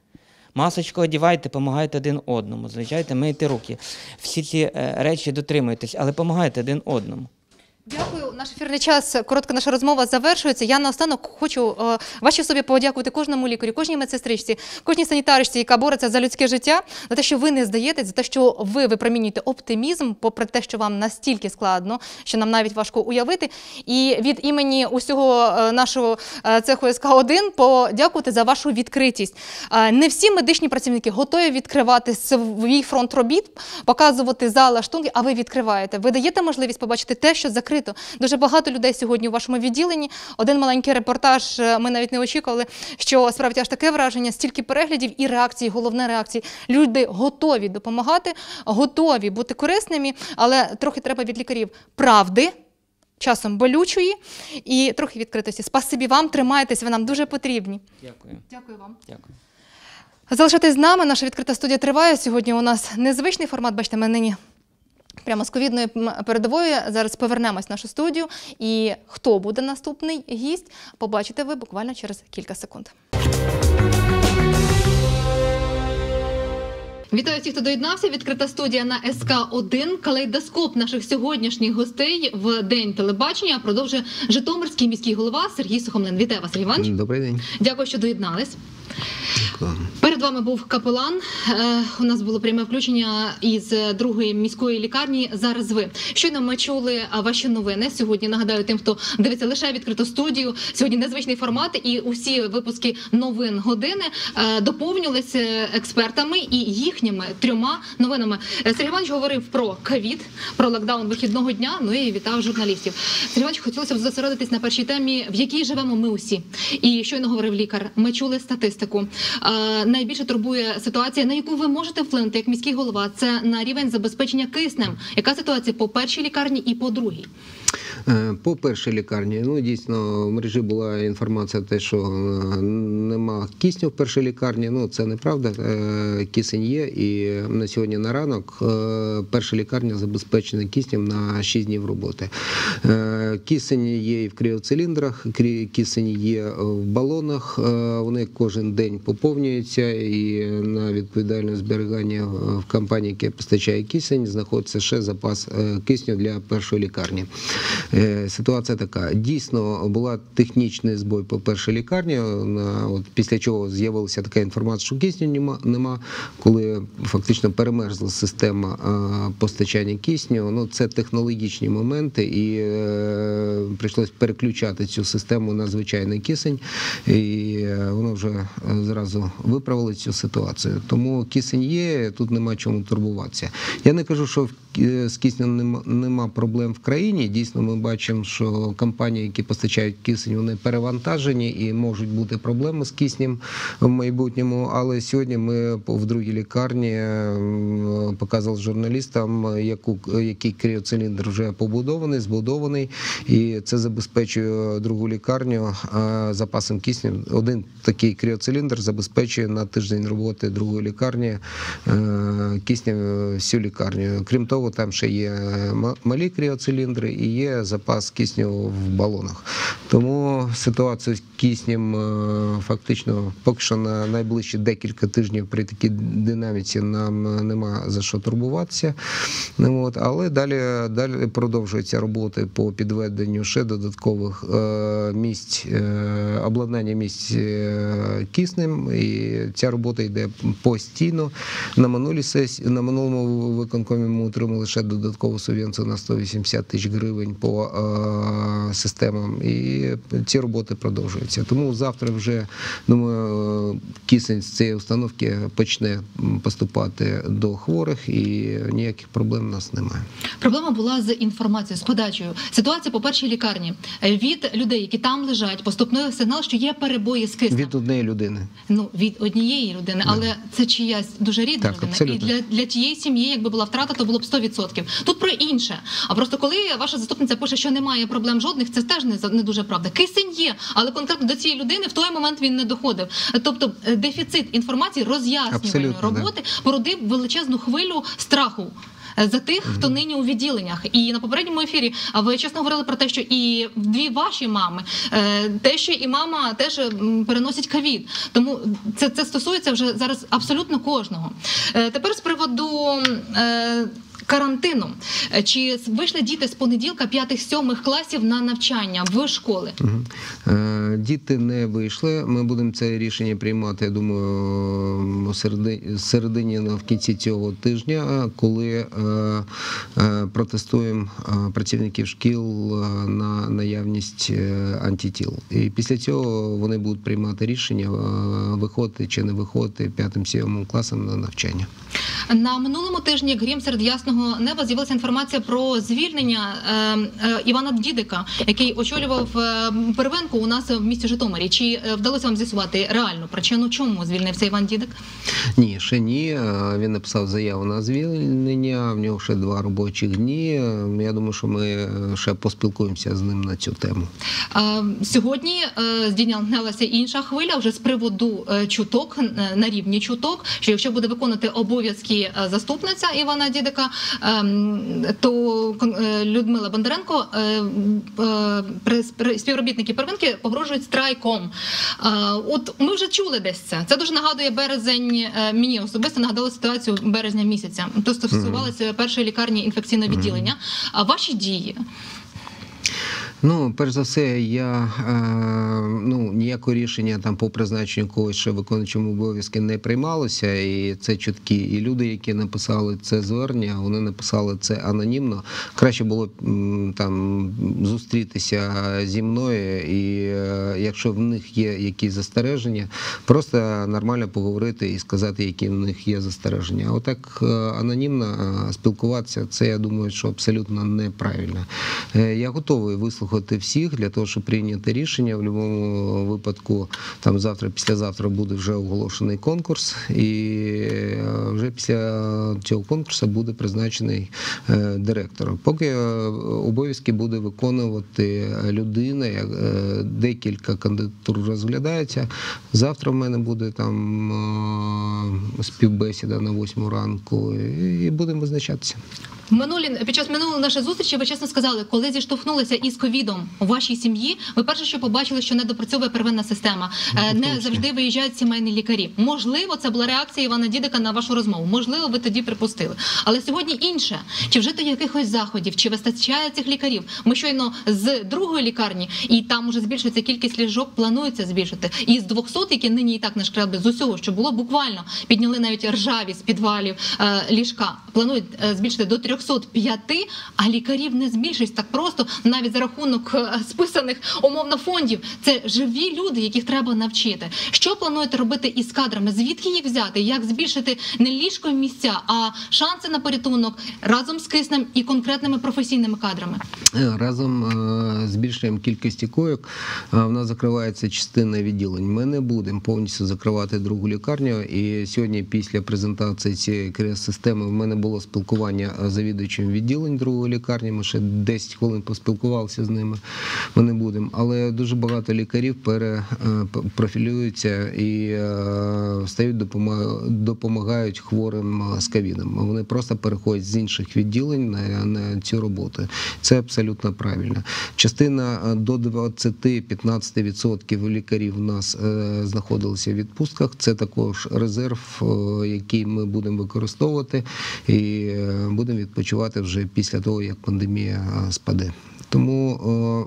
Масочку одівайте, допомагайте один одному. Звичайно, мийте руки. Всі ці е, речі дотримуйтесь, але допомагайте один одному. Дякую. Наш ефірний час, коротка наша розмова завершується. Я наостанок хочу е, вашій собі подякувати кожному лікарю, кожній медсестричці, кожній санітарочці, яка бореться за людське життя, за те, що ви не здаєтесь, за те, що ви випромінюєте оптимізм, попри те, що вам настільки складно, що нам навіть важко уявити. І від імені усього е, нашого е, цеху СК-1 подякувати за вашу відкритість. Е, Не всі медичні працівники готові відкривати свій фронт робіт, показувати зала штунги, а ви відкриваєте. Ви даєте можливість побачити те, що закрито. Дуже багато людей сьогодні у вашому відділенні. Один маленький репортаж. е, Ми навіть не очікували, що справді аж таке враження, стільки переглядів і реакцій, головне реакції. Люди готові допомагати, готові бути корисними, але трохи треба від лікарів правди. Часом болючої і трохи відкритості. Спасибі вам, тримайтесь, ви нам дуже потрібні. Дякую. Дякую вам. Дякую. Залишайтесь з нами. Наша відкрита студія триває. Сьогодні у нас незвичний формат. Бачите, ми нині прямо з ковідної передової. Зараз повернемось в нашу студію. І хто буде наступний гість, побачите ви буквально через кілька секунд. Вітаю всіх, хто доєднався. Відкрита студія на СК 1 Калейдоскоп наших сьогоднішніх гостей в день телебачення продовжує Житомирський міський голова Сергій Сухомлин. Вітаю вас, Сергій Іванович. Добрий день. Дякую, що доєднались. Дякую. Перед вами був капелан. Е, У нас було пряме включення із е, другої міської лікарні. Зараз ви щойно ми чули ваші новини. Сьогодні нагадаю тим, хто дивиться лише відкриту студію. Сьогодні незвичний формат, і усі випуски новин години е, доповнювалися експертами і їхніми трьома новинами. Е, Сергій Іванович говорив про ковід, про локдаун вихідного дня. Ну і вітав журналістів. Сергій Іванович, хотілося б зосередитись на першій темі, в якій живемо ми усі. І щойно говорив лікар. Ми чули статистику. Е, найбільше турбує ситуація, на яку ви можете вплинути як міський голова. Це на рівень забезпечення киснем. Яка ситуація по першій лікарні і по другій? Е, По першій лікарні, ну дійсно в мережі була інформація, те, що е, нема кисню в першій лікарні. Ну це неправда. Е, Кисень є, і на сьогодні на ранок перша лікарня забезпечена киснем на 6 днів роботи. Е, Кисень є і в кріоциліндрах, крі- кисень є в балонах. е, Вони кожен день поповнюються, і на відповідальне зберігання в компанії, яка постачає кисень, знаходиться ще запас е, кисню для першої лікарні. Е, Ситуація така: дійсно була технічний збой по першій лікарні. На от після чого з'явилася така інформація, що кисню нема, нема коли фактично перемерзла система е, постачання кисню. Ну це технологічні моменти, і е, прийшлось переключати цю систему на звичайний кисень, і е, воно вже е, зразу виправили цю ситуацію. Тому кисень є, тут нема чому турбуватися. Я не кажу, що з киснем нема, нема проблем в країні. Дійсно, ми бачимо, що компанії, які постачають кисень, вони перевантажені і можуть бути проблеми з киснем в майбутньому. Але сьогодні ми в другій лікарні м, показували журналістам, яку, який кріоциліндр вже побудований, збудований, і це забезпечує другу лікарню запасом кисню. Один такий кріоциліндр забезпечує на тиждень роботи другої лікарні е, киснем всю лікарню. Крім того, там ще є малі кріоциліндри і є запас кисню в балонах. Тому ситуацію з киснем е, фактично поки що на найближчі декілька тижнів при такій динаміці нам е, нема за що турбуватися. Ну, от, але далі, далі продовжуються роботи по підведенню ще додаткових е, місць, е, обладнання місць е, киснем. І ця робота йде постійно. На минулій сесії, на минулому виконкомі ми отримали ще додаткову субвенцію на 180 тисяч гривень по системам. І ці роботи продовжуються. Тому завтра вже думаю, кисень з цієї установки почне поступати до хворих, і ніяких проблем у нас немає. Проблема була з інформацією, з подачею. Ситуація по першій лікарні Е, від людей, які там лежать, поступний сигнал, що є перебої з киснем. Від однієї людини. Ну від однієї людини, але це чиясь дуже рідна Так, людина. абсолютно. І для, для тієї сім'ї, якби була втрата, то було б 100%. Тут про інше. А просто коли ваша заступниця пише, що немає проблем жодних, це теж не не дуже правда. Кисень є, але конкретно до цієї людини в той момент він не доходив. Тобто е, дефіцит інформації роз'яснювальної да. роботи породив величезну хвилю страху. Е, За тих, хто нині у відділеннях, і на попередньому ефірі ви чесно говорили про те, що і дві ваші мами, е, те, що і мама теж переносить ковід. Тому це, це стосується вже зараз абсолютно кожного. Е, Тепер з приводу. Карантину Е, чи вийшли діти з понеділка 5-7 класів на навчання в школи? Е, Діти не вийшли. Ми будемо це рішення приймати, я думаю, середині в кінці цього тижня, коли е, протестуємо працівників шкіл на наявність антитіл. І після цього вони будуть приймати рішення, виходити чи не виходити п'ятим-сьомим класом на навчання. На минулому тижні, як грім серед ясного неба, з'явилася інформація про звільнення е, е, Івана Дідика, який очолював е, первинку у нас в місті Житомирі. Чи е, вдалося вам з'ясувати реальну причину, чому звільнився Іван Дідик? Ні, ще ні. Е, Він написав заяву на звільнення. В нього ще два робочих дні. Е, Я думаю, що ми ще поспілкуємося з ним на цю тему. Е, Сьогодні е, здійнялася інша хвиля вже з приводу чуток на рівні чуток. Що якщо буде виконувати обов'язки е, заступниця Івана Дідика, ем, то е, Людмила Бондаренко е, співробітники первинки погрожують страйком. От ми вже чули десь це. Це дуже нагадує березень. Мені особисто нагадало ситуацію березня місяця. То стосувалося першої лікарні інфекційного відділення. А ваші дії? Ну, перш за все, я е, ну, ніякого рішення там по призначенню когось ще виконуючому обов'язки не приймалося. І це чуткі. І люди, які написали це звернення, вони написали це анонімно. Краще було там зустрітися зі мною, і е, якщо в них є якісь застереження, просто нормально поговорити і сказати, які в них є застереження. А отак е, анонімно спілкуватися, це я думаю, що абсолютно неправильно. Я готовий вислухати всіх для того, щоб прийняти рішення. В будь-якому випадку, там завтра, післязавтра буде вже оголошений конкурс, і вже після цього конкурсу буде призначений директор. Поки обов'язки буде виконувати людина, декілька кандидатур розглядається. Завтра в мене буде там е, співбесіда на 8 ранку, і будемо визначатися. Минулі під час минулої нашої зустрічі ви чесно сказали, коли зіштовхнулися із ковідом у вашій сім'ї, ви перше, що побачили, що не допрацьовує первинна система, Е, не завжди виїжджають сімейні лікарі. Можливо, це була реакція Івана Дідика на вашу розмову. Можливо, ви тоді припустили. Але сьогодні інше. Чи вжито якихось заходів, чи вистачає цих лікарів? Ми щойно з другої лікарні, і там уже збільшується кількість ліжок, планується збільшити. І з 200, які нині і так нашкребли з усього, що було буквально підняли навіть ржаві з підвалів е, ліжка. Планують е, збільшити до 305, а лікарів не збільшить так просто, навіть за рахунок е, списаних умовно фондів. Це живі люди, яких треба навчити. Що плануєте робити із кадрами? Звідки їх взяти? Як збільшити не ліжко місця, а шанси на порятунок разом з киснем і конкретними професійними кадрами? Е, Разом е, збільшуємо кількості койок. е, В нас закривається частина відділень. Ми не будемо повністю закривати другу лікарню. І сьогодні, після презентації цієї крес-системи, в мене було спілкування з завідувачем відділень другої лікарні. Ми ще 10 хвилин поспілкувалися з ними. Ми не будемо. Але дуже багато лікарів перепрофілюються і е, стають допома- допомагають хворим е, з ковідом. Вони просто переходять з інших відділень на, на цю роботу. Це абсолютно правильно. Частина е, до 20-15% лікарів у нас е, знаходилися в відпустках. Це також резерв, е, який ми будемо використовувати і е, будемо відпочивати вже після того, як пандемія спаде. Тому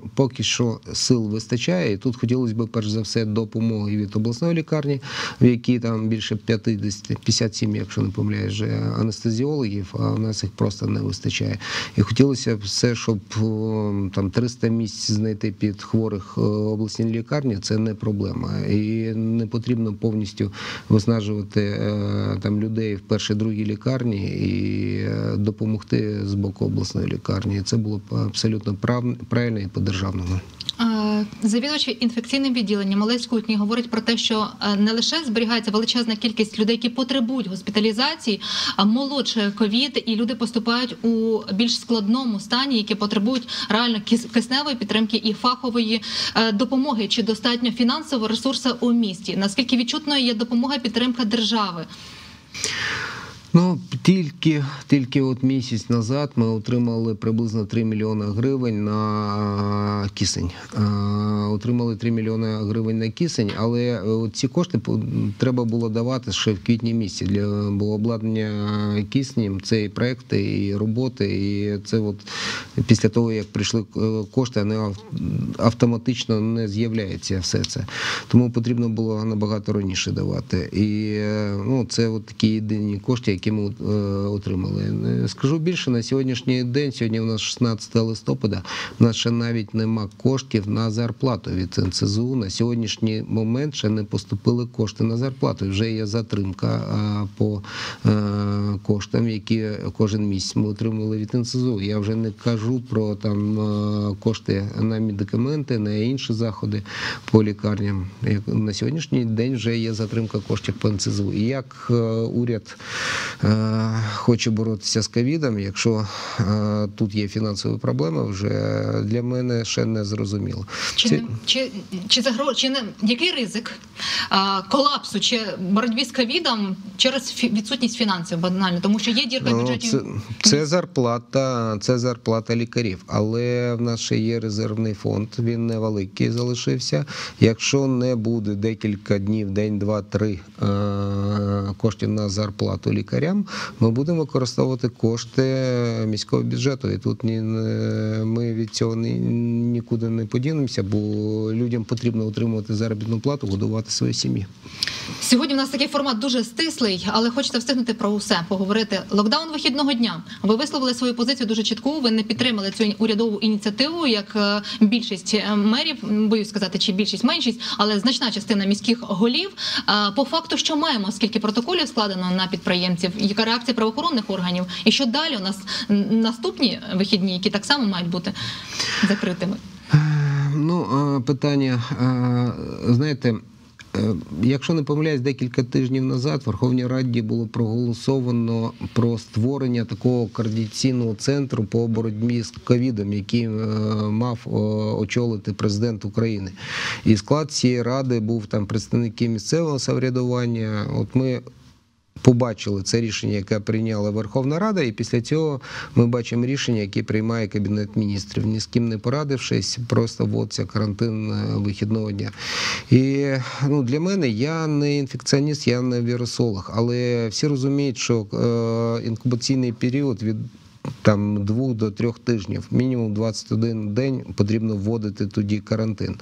е, поки що сил вистачає. І тут хотілося б перш за все допомоги від обласної лікарні, в якій там більше 50, 57, якщо не помиляюсь, вже анестезіологів, а в нас їх просто не вистачає. І хотілося б все, щоб е, там 300 місць знайти під хворих е, обласній лікарні, це не проблема. І не потрібно повністю виснажувати е, там людей в першій другій лікарні і е, допомогти з боку обласної лікарні. Це було б абсолютно прав- правильно і по-державному. Е, Завідувач інфекційним відділенням Олесь говорить про те, що е, не лише зберігається величезна кількість людей, які потребують госпіталізації, а молодше ковід, і люди поступають у більш складному стані, які потребують реально кис- кисневої підтримки і фахової е, допомоги. Чи достатньо фінансового ресурсу у місті? Наскільки відчутною є допомога підтримка держави? Ну, тільки, тільки от місяць назад ми отримали приблизно 3 мільйони гривень на кисень. Е, Отримали 3 мільйони гривень на кисень, але е, ці кошти треба було давати ще в квітні місяці. Для, бо обладнання киснем це і проекти, і роботи. І це от після того, як прийшли е, кошти, вони автоматично не з'являється все це. Тому потрібно було набагато раніше давати. І е, ну, це от такі єдині кошти, які ми е, отримали. Е, Скажу більше, на сьогоднішній день, сьогодні у нас 16 листопада, у нас ще навіть нема коштів на зарплату від НСЗУ. На сьогоднішній момент ще не поступили кошти на зарплату. Вже є затримка по е, коштам, які кожен місяць ми отримали від НСЗУ. Я вже не кажу про там кошти на медикаменти, на інші заходи по лікарням. На сьогоднішній день вже є затримка коштів по НСЗУ. І як уряд хоче боротися з ковідом, якщо е, тут є фінансові проблеми, вже для мене ще не зрозуміло. Чи, Ці- чи, чи, загро, чи не який ризик а, колапсу чи боротьбі з ковідом через відсутність фінансів банально, тому що є дірка в Ну, бюджеті. це, це зарплата, це зарплата лікарів, але в нас ще є резервний фонд. Він невеликий залишився. Якщо не буде декілька днів, день, два, три е, коштів на зарплату лікарям, ми будемо використовувати кошти міського бюджету. І тут ні, ми від цього ні, нікуди не подінемося, бо людям потрібно отримувати заробітну плату, годувати свої сім'ї. Сьогодні в нас такий формат дуже стислий, але хочеться встигнути про усе поговорити. Локдаун вихідного дня. Ви висловили свою позицію дуже чітку. Ви не підтримали цю урядову ініціативу, як е, більшість е, мерів, боюсь сказати, чи більшість меншість, але значна частина міських голів. По факту, що маємо, скільки протоколів складено на підприємців, яка реакція правоохоронних органів, і що далі у нас наступні вихідні, які так само мають бути закритими. Ну, е, питання, е, знаєте. е, Якщо не помиляюсь, декілька тижнів назад в Верховній Раді було проголосовано про створення такого координаційного центру по боротьбі з ковідом, який е, мав е, очолити президент України. І склад цієї ради був там представники місцевого самоврядування. От ми побачили це рішення, яке прийняла Верховна Рада, і після цього ми бачимо рішення, яке приймає Кабінет міністрів. Ні з ким не порадившись, просто вводиться карантин е, вихідного дня. І ну, для мене я не інфекціоніст, я не вірусолог, але всі розуміють, що е, інкубаційний період від там двох до трьох тижнів, мінімум 21 день потрібно вводити тоді карантин.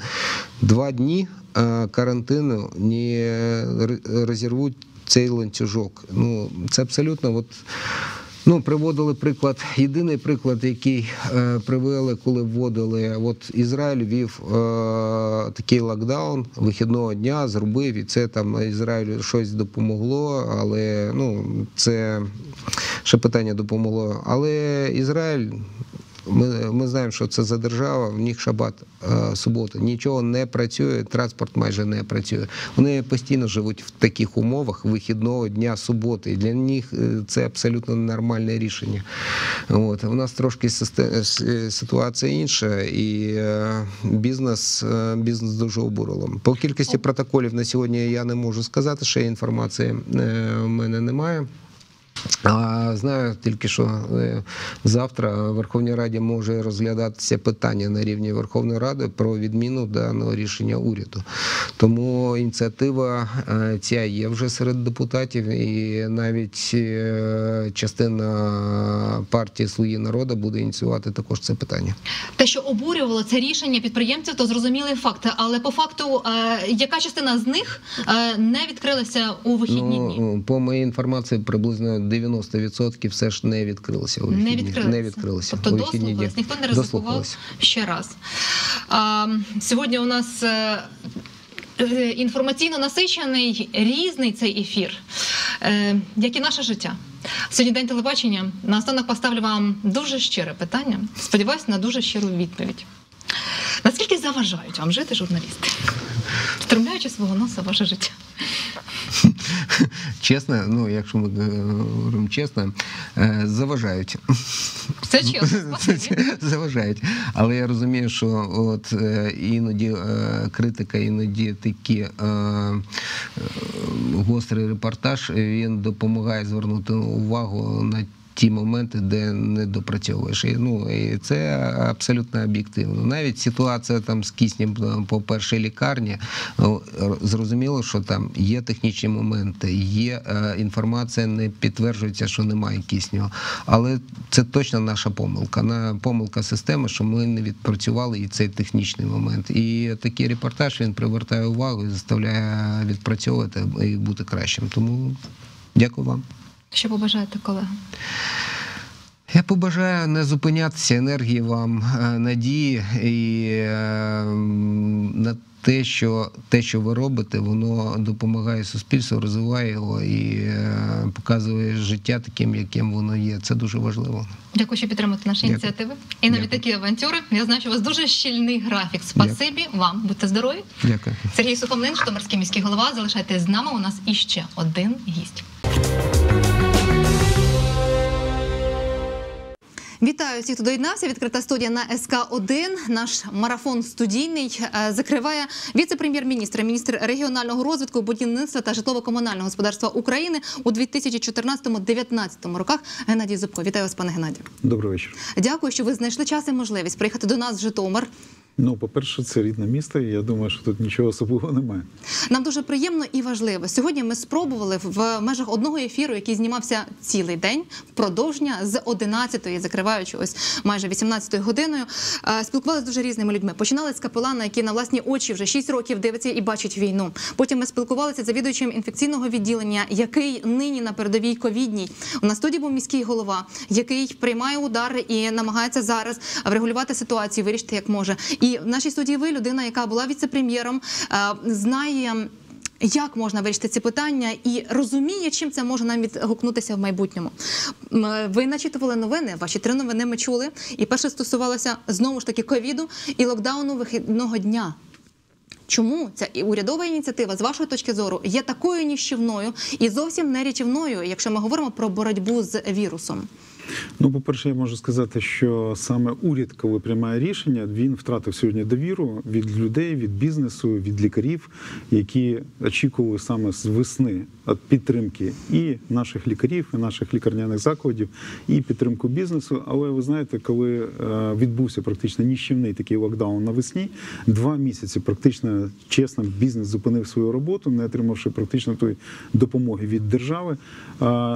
Два дні е, карантину не розірвуть цей ланцюжок. Ну, це абсолютно от. Ну, приводили приклад. Єдиний приклад, який е, привели, коли вводили, от Ізраїль вів е, такий локдаун вихідного дня, зробив, і це там Ізраїлю щось допомогло, але ну, це ще питання допомогло. Але Ізраїль Ми, ми знаємо, що це за держава, в них шабат, е, субота. Нічого не працює, транспорт майже не працює. Вони постійно живуть в таких умовах вихідного дня суботи. І для них е, це абсолютно нормальне рішення. От. У нас трошки систе- ситуація інша, і е, бізнес, е, бізнес дуже обурило. По кількості протоколів на сьогодні я не можу сказати, ще інформації е, в мене немає. А знаю тільки, що е, завтра в Верховній Раді може розглядатися питання на рівні Верховної Ради про відміну даного рішення уряду. Тому ініціатива е, ця є вже серед депутатів, і навіть е, частина партії Слуги народу буде ініціювати також це питання. Те, що обурювало це рішення підприємців, то зрозумілий факт. Але по факту, яка частина з них не відкрилася у вихідні дні? Ну, по моїй інформації, приблизно 90% все ж не відкрилося у Не вихідні. Не відкрилися. Тобто дні. ніхто не ризикував ще раз. А, сьогодні у нас е, е, інформаційно насичений різний цей ефір, е, як і наше життя. Сьогодні день телебачення. Наостанок поставлю вам дуже щире питання. Сподіваюсь на дуже щиру відповідь. Наскільки заважають вам жити журналісти? Встромляючи свого носа в ваше життя? Чесно, ну якщо ми говоримо чесно, е, заважають. Це чесно, заважають. Але я розумію, що от е, іноді е, критика, іноді такі гострий репортаж він допомагає звернути увагу на. Ті моменти, де не допрацьовуєш. І, ну, і це абсолютно об'єктивно. Навіть ситуація там з киснем по першій лікарні, зрозуміло, що там є технічні моменти, є е, інформація, не підтверджується, що немає кисню. Але це точно наша помилка. На помилка системи, що ми не відпрацювали і цей технічний момент. І такий репортаж він привертає увагу і заставляє відпрацьовувати і бути кращим. Тому дякую вам. Що побажаєте, колега? Я побажаю не зупинятися енергії вам, е, надії і е, на те, що те, що ви робите, воно допомагає суспільству, розвиває його і е, показує життя таким, яким воно є. Це дуже важливо. Дякую, що підтримуєте наші Дякую. ініціативи. І навіть Дякую. такі авантюри. Я знаю, що у вас дуже щільний графік. Спасибі вам. Будьте здорові. Дякую. Сергій Сухомлин, Житомирський міський голова. Залишайтесь з нами. У нас іще один гість. Вітаю всіх, хто доєднався. Відкрита студія на СК 1 Наш марафон студійний е, закриває віце-прем'єр-міністр, міністр регіонального розвитку, будівництва та житлово-комунального господарства України у 2014-2019 роках. Геннадій Зубко. Вітаю вас, пане Геннадію. Добрий вечір. Дякую, що ви знайшли час і можливість приїхати до нас в Житомир. Ну, по-перше, це рідне місто, і я думаю, що тут нічого особливого немає. Нам дуже приємно і важливо. Сьогодні ми спробували в межах одного ефіру, який знімався цілий день, впродовження з 11-ї, закриваючи ось майже 18-ї годиною. е, Спілкувалися з дуже різними людьми. Починали з капелана, який на власні очі вже 6 років дивиться і бачить війну. Потім ми спілкувалися з завідуючим інфекційного відділення, який нині на передовій ковідній. У нас студії був міський голова, який приймає удар і намагається зараз врегулювати ситуацію, вирішити як може. І в нашій студії ви людина, яка була віце-прем'єром, е, знає. Як можна вирішити ці питання і розуміє, чим це може нам відгукнутися в майбутньому? Ви начитували новини. Ваші три новини ми чули. І перше стосувалося знову ж таки ковіду і локдауну вихідного дня. Чому ця урядова ініціатива з вашої точки зору є такою ніщівною і зовсім не рятівною, якщо ми говоримо про боротьбу з вірусом? Ну, по-перше, я можу сказати, що саме уряд, коли приймає рішення, він втратив сьогодні довіру від людей, від бізнесу, від лікарів, які очікували саме з весни підтримки і наших лікарів, і наших лікарняних закладів, і підтримку бізнесу. Але ви знаєте, коли е, відбувся практично ніщівний такий локдаун навесні, два місяці практично чесно бізнес зупинив свою роботу, не отримавши практично тої допомоги від держави.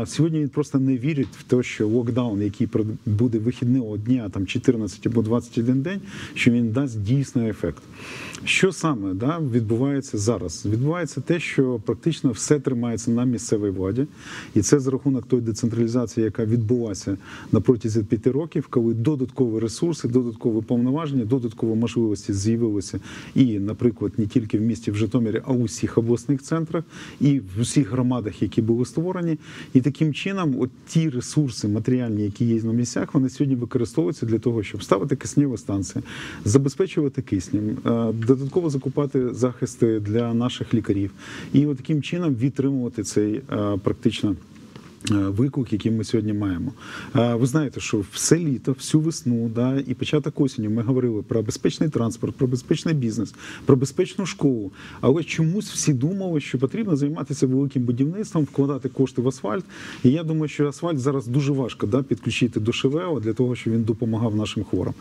Сьогодні він просто не вірить в те, що локдаун, який буде вихідного дня, там 14 або 21 день, що він дасть дійсний ефект. Що саме да, відбувається зараз? Відбувається те, що практично все тримається на місцевій владі, і це за рахунок тої децентралізації, яка відбулася на протязі п'яти років, коли додаткові ресурси, додаткові повноваження, додаткові можливості з'явилися і, наприклад, не тільки в місті в Житомирі, а у всіх обласних центрах і в усіх громадах, які були створені. І таким чином, от ті ресурси, матеріальні. Матеріальні, які є на місцях, вони сьогодні використовуються для того, щоб ставити кисневі станції, забезпечувати киснем, е, додатково закупати захисти для наших лікарів, і таким чином відтримувати цей е, практично. Е, Виклик, який ми сьогодні маємо. Е, Ви знаєте, що все літо, всю весну, да, і початок осені ми говорили про безпечний транспорт, про безпечний бізнес, про безпечну школу. Але чомусь всі думали, що потрібно займатися великим будівництвом, вкладати кошти в асфальт. І я думаю, що асфальт зараз дуже важко да, підключити до ШВО для того, щоб він допомагав нашим хворим.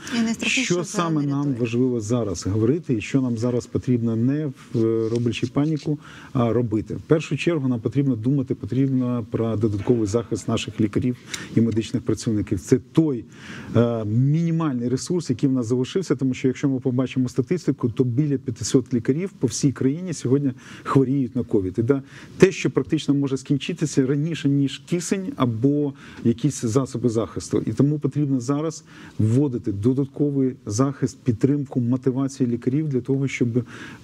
Що що саме нам важливо зараз говорити, і що нам зараз потрібно не в- е, роблячи паніку, а робити. В першу чергу нам потрібно думати потрібно про додатковий захист наших лікарів і медичних працівників. Це той е, мінімальний ресурс, який в нас залишився, тому що якщо ми побачимо статистику, то біля 500 лікарів по всій країні сьогодні хворіють на ковід. І да, те, що практично може скінчитися раніше ніж кисень або якісь засоби захисту, і тому потрібно зараз вводити додатковий захист, підтримку, мотивацію лікарів для того, щоб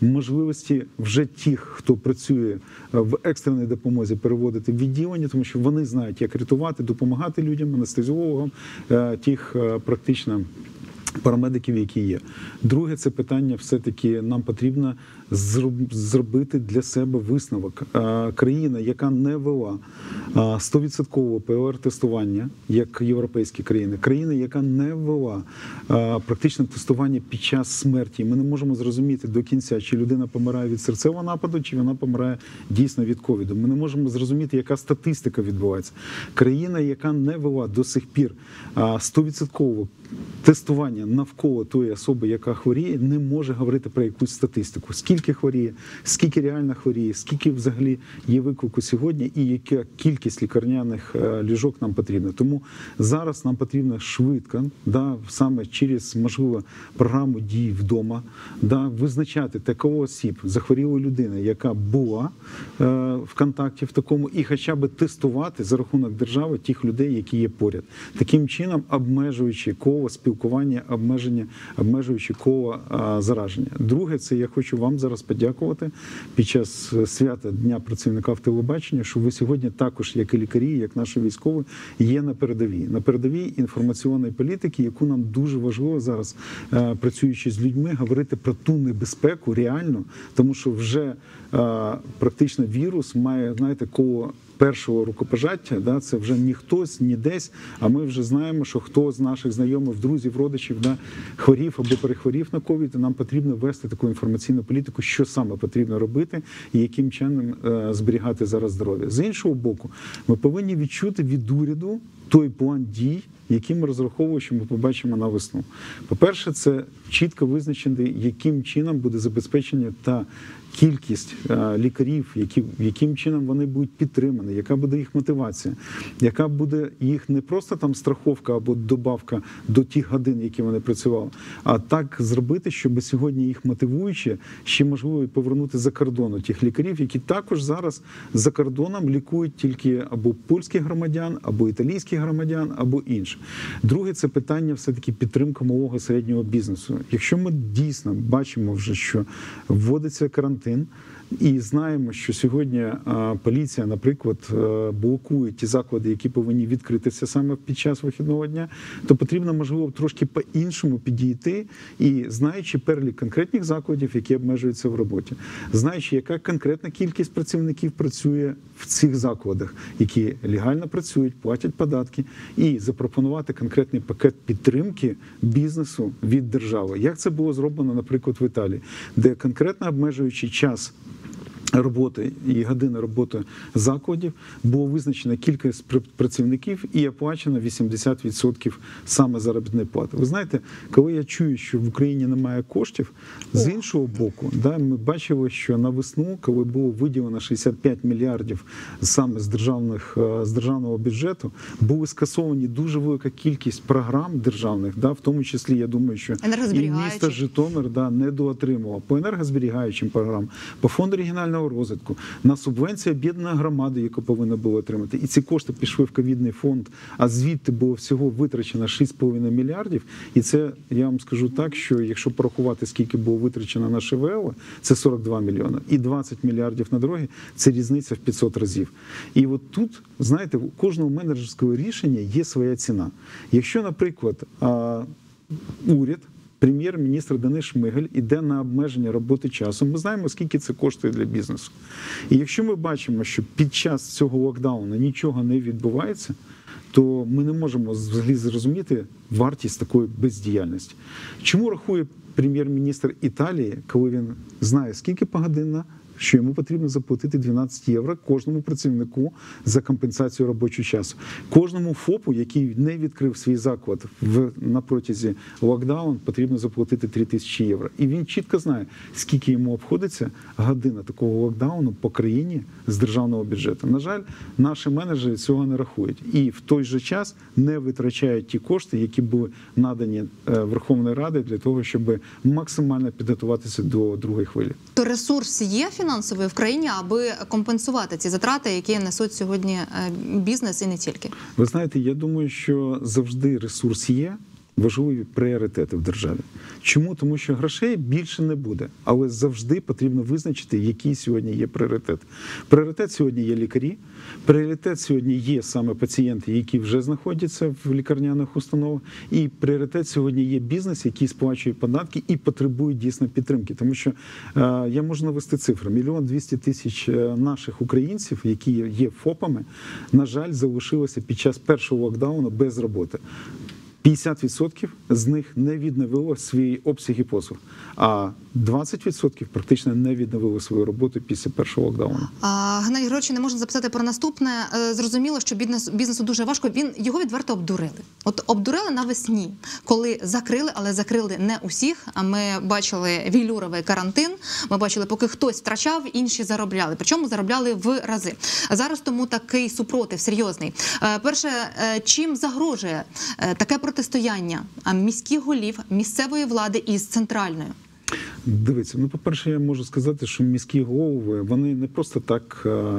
можливості вже тих, хто працює е, в екстреній допомозі, переводити в відділення, тому що вони знають, як рятувати, допомагати людям, анестезіологам, е, тих е, практично. Парамедиків, які є. Друге, це питання, все-таки нам потрібно зробити для себе висновок. Країна, яка не вела е, 100% ПЛР-тестування, як європейські країни, країна, яка не вела е, практично тестування під час смерті. Ми не можемо зрозуміти до кінця, чи людина помирає від серцевого нападу, чи вона помирає дійсно від ковіду. Ми не можемо зрозуміти, яка статистика відбувається. Країна, яка не вела до сих пір а, 100% тестування навколо тої особи, яка хворіє, не може говорити про якусь статистику. Скільки хворіє, скільки реально хворіє, скільки взагалі є виклику сьогодні, і яка кількість лікарняних е, ліжок нам потрібна. Тому зараз нам потрібно швидко, да, саме через можливо програму дій вдома, да, визначати такого осіб, захворілої людини, яка була е, в контакті в такому, і хоча б тестувати за рахунок держави тих людей, які є поряд, таким чином обмежуючи коло спілкування, обмеження, обмежуючи коло зараження. Друге, це я хочу вам зараз подякувати під час свята Дня працівника в телебаченні, що ви сьогодні також, як і лікарі, як наші військові, є на передовій, на передовій інформаційної політики, яку нам дуже важливо зараз, е, працюючи з людьми, говорити про ту небезпеку реально, тому що вже е, практично вірус має, знаєте, коло першого рукопожаття, да, це вже ні хтось, ні десь. А ми вже знаємо, що хто з наших знайомих, друзів, родичів да, хворів або перехворів на ковід. і Нам потрібно вести таку інформаційну політику, що саме потрібно робити і яким чином е, зберігати зараз здоров'я. З іншого боку, ми повинні відчути від уряду той план дій. Який ми розраховуємо, що ми побачимо на весну. По-перше, це чітко визначений, яким чином буде забезпечення та кількість е, лікарів, які, яким чином вони будуть підтримані, яка буде їх мотивація, яка буде їх не просто там страховка або добавка до тих годин, які вони працювали, а так зробити, щоб сьогодні їх мотивуючи, ще можливо повернути за кордону тих лікарів, які також зараз за кордоном лікують тільки або польських громадян, або італійських громадян, або інше. Друге, це питання все-таки підтримка малого середнього бізнесу. Якщо ми дійсно бачимо вже, що вводиться карантин. І знаємо, що сьогодні поліція, наприклад, е, блокує ті заклади, які повинні відкритися саме під час вихідного дня, то потрібно можливо трошки по-іншому підійти і знаючи перелік конкретних закладів, які обмежуються в роботі, знаючи, яка конкретна кількість працівників працює в цих закладах, які легально працюють, платять податки, і запропонувати конкретний пакет підтримки бізнесу від держави. Як це було зроблено, наприклад, в Італії, де конкретно обмежуючи час. Роботи і години роботи закладів було визначено кількість працівників і оплачено 80% саме заробітної плати. Ви знаєте, коли я чую, що в Україні немає коштів, з іншого боку, да, ми бачили, що на весну, коли було виділено 65 мільярдів саме з державних е, з державного бюджету, були скасовані дуже велика кількість програм державних, да, в тому числі я думаю, що і місто Житомир да, не доотримував по енергозберігаючим програмам, по фонду регіонального регіонального розвитку, на субвенцію об'єднаної громади, яку повинна була отримати. І ці кошти пішли в ковідний фонд, а звідти було всього витрачено 6,5 мільярдів. І це я вам скажу так, що якщо порахувати, скільки було витрачено на ШВЛ, це 42 мільйони. І 20 мільярдів на дороги це різниця в 500 разів. І от тут, знаєте, у кожного менеджерського рішення є своя ціна. Якщо, наприклад, уряд. Прем'єр-міністр Денис Шмигаль іде на обмеження роботи часу. Ми знаємо, скільки це коштує для бізнесу. І якщо ми бачимо, що під час цього локдауну нічого не відбувається, то ми не можемо взагалі зрозуміти вартість такої бездіяльності. Чому рахує прем'єр-міністр Італії, коли він знає, скільки погодинна, що йому потрібно заплатити 12 євро кожному працівнику за компенсацію робочого часу, кожному ФОПу, який не відкрив свій заклад в на протязі локдаун, потрібно заплатити 3 тисячі євро. І він чітко знає, скільки йому обходиться година такого локдауну по країні з державного бюджету. На жаль, наші менеджери цього не рахують і в той же час не витрачають ті кошти, які були надані е, Верховною Радою для того, щоб максимально підготуватися до другої хвилі. То ресурс є фінансовий в країні, аби компенсувати ці затрати, які несуть сьогодні е, бізнес і не тільки. Ви знаєте, я думаю, що завжди ресурс є. Важливі пріоритети в державі. Чому? Тому що грошей більше не буде, але завжди потрібно визначити, який сьогодні є пріоритет. Пріоритет сьогодні є лікарі. Пріоритет сьогодні є саме пацієнти, які вже знаходяться в лікарняних установах. І пріоритет сьогодні є бізнес, який сплачує податки і потребує дійсно підтримки. Тому що е, я можу навести цифри: мільйон двісті тисяч е, наших українців, які є ФОПами, на жаль, залишилося під час першого локдауну без роботи. 50% з них не відновило свої обсяги послуг, а 20% практично не відновили свою роботу після першого локдауну. А, Геннадій не можна записати про наступне. Е, Зрозуміло, що бізнес, бізнесу дуже важко. Він його відверто обдурили. От обдурили навесні, коли закрили, але закрили не усіх. А ми бачили вілюровий карантин. Ми бачили, поки хтось втрачав, інші заробляли. Причому заробляли в рази. Зараз тому такий супротив серйозний. Е, Перше, е, чим загрожує таке протистояння а, міських голів місцевої влади із центральною? Дивіться, ну по-перше, я можу сказати, що міські голови вони не просто так е,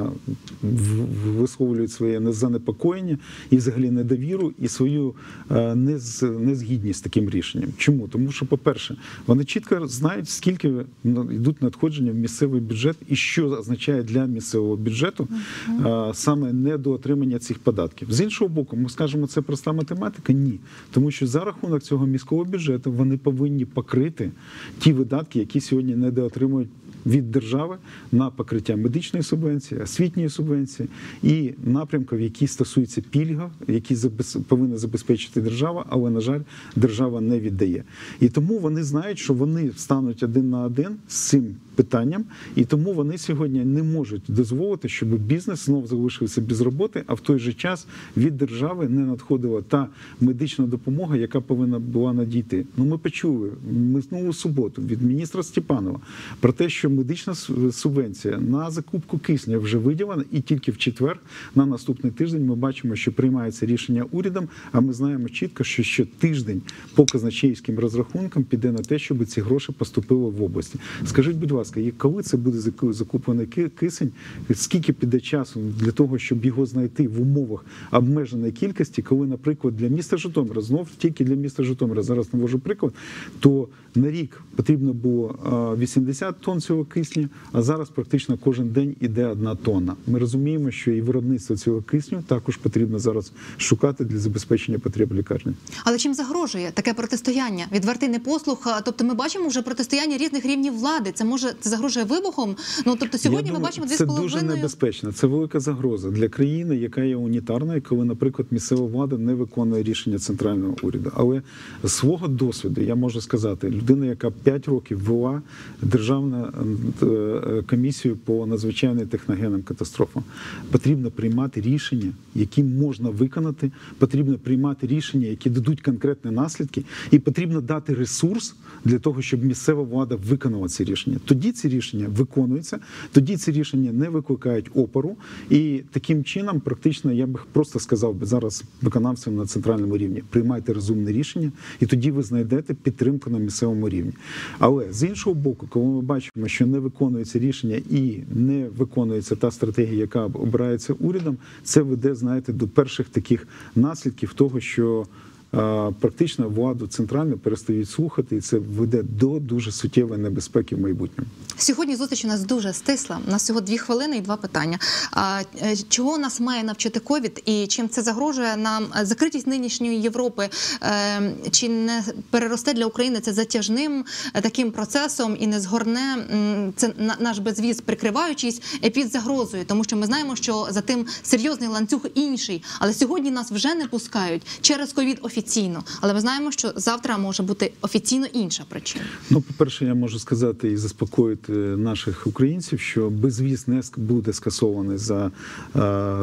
висловлюють своє незанепокоєння і взагалі недовіру і свою е, незгідність таким рішенням. Чому? Тому що, по-перше, вони чітко знають, скільки ну, йдуть надходження в місцевий бюджет і що означає для місцевого бюджету е, саме недоотримання цих податків. З іншого боку, ми скажемо, це проста математика? Ні. Тому що за рахунок цього міського бюджету вони повинні покрити ті видатки, які сьогодні недоотримують від держави на покриття медичної субвенції, освітньої субвенції і напрямків, які стосуються пільга, які повинна забезпечити держава, але на жаль, держава не віддає. І тому вони знають, що вони стануть один на один з цим питанням, і тому вони сьогодні не можуть дозволити, щоб бізнес знов залишився без роботи, а в той же час від держави не надходила та медична допомога, яка повинна була надійти. Ну ми почули минулу суботу від міністра Степанова про те, що медична субвенція на закупку кисня вже виділена, і тільки в четвер на наступний тиждень ми бачимо, що приймається рішення урядом. А ми знаємо чітко, що ще тиждень по казначейським розрахункам піде на те, щоб ці гроші поступили в області. Скажіть, будь ласка, і коли це буде заку- закуплений кисень? Скільки піде часу для того, щоб його знайти в умовах обмеженої кількості, коли, наприклад, для міста Житомира, знов тільки для міста Житомира, зараз навожу приклад, то на рік потрібно було а, 80 тонн цього кисню, а зараз практично кожен день іде одна тонна. Ми розуміємо, що і виробництво цього кисню також потрібно зараз шукати для забезпечення потреб лікарні. Але чим загрожує таке протистояння? Відвертий непослух. Тобто, ми бачимо вже протистояння різних рівнів влади. Це може це загрожує вибухом. Ну тобто, сьогодні Я ми бачимо дві з це дуже половиною. небезпечно. Це велика загроза для країни, яка є унітарною, коли, наприклад, місцева влада не виконує рішення центрального уряду. Але з свого досвіду я можу сказати, людина, яка 5 років вела державну е, комісію по надзвичайним техногенним катастрофам, потрібно приймати рішення, які можна виконати. Потрібно приймати рішення, які дадуть конкретні наслідки, і потрібно дати ресурс для того, щоб місцева влада виконала ці рішення. Тоді тоді ці рішення виконуються, тоді ці рішення не викликають опору, і таким чином, практично, я би просто сказав би зараз виконавцям на центральному рівні: приймайте розумне рішення, і тоді ви знайдете підтримку на місцевому рівні. Але з іншого боку, коли ми бачимо, що не виконується рішення і не виконується та стратегія, яка обирається урядом, це веде, знаєте, до перших таких наслідків того, що практично владу центральну перестають слухати, і це веде до дуже суттєвої небезпеки в майбутньому. Сьогодні зустріч у нас дуже стисла. У нас всього дві хвилини і два питання. Е, чого нас має навчити ковід і чим це загрожує нам закритість нинішньої Європи? е, Чи не переросте для України це затяжним е, таким процесом і не згорне це на- наш безвіз, прикриваючись під загрозою? Тому що ми знаємо, що за тим серйозний ланцюг інший. Але сьогодні нас вже не пускають через ковід офіційно. Але ми знаємо, що завтра може бути офіційно інша причина. Ну, по-перше, я можу сказати і заспокоїти наших українців, що безвіз не буде скасований за е,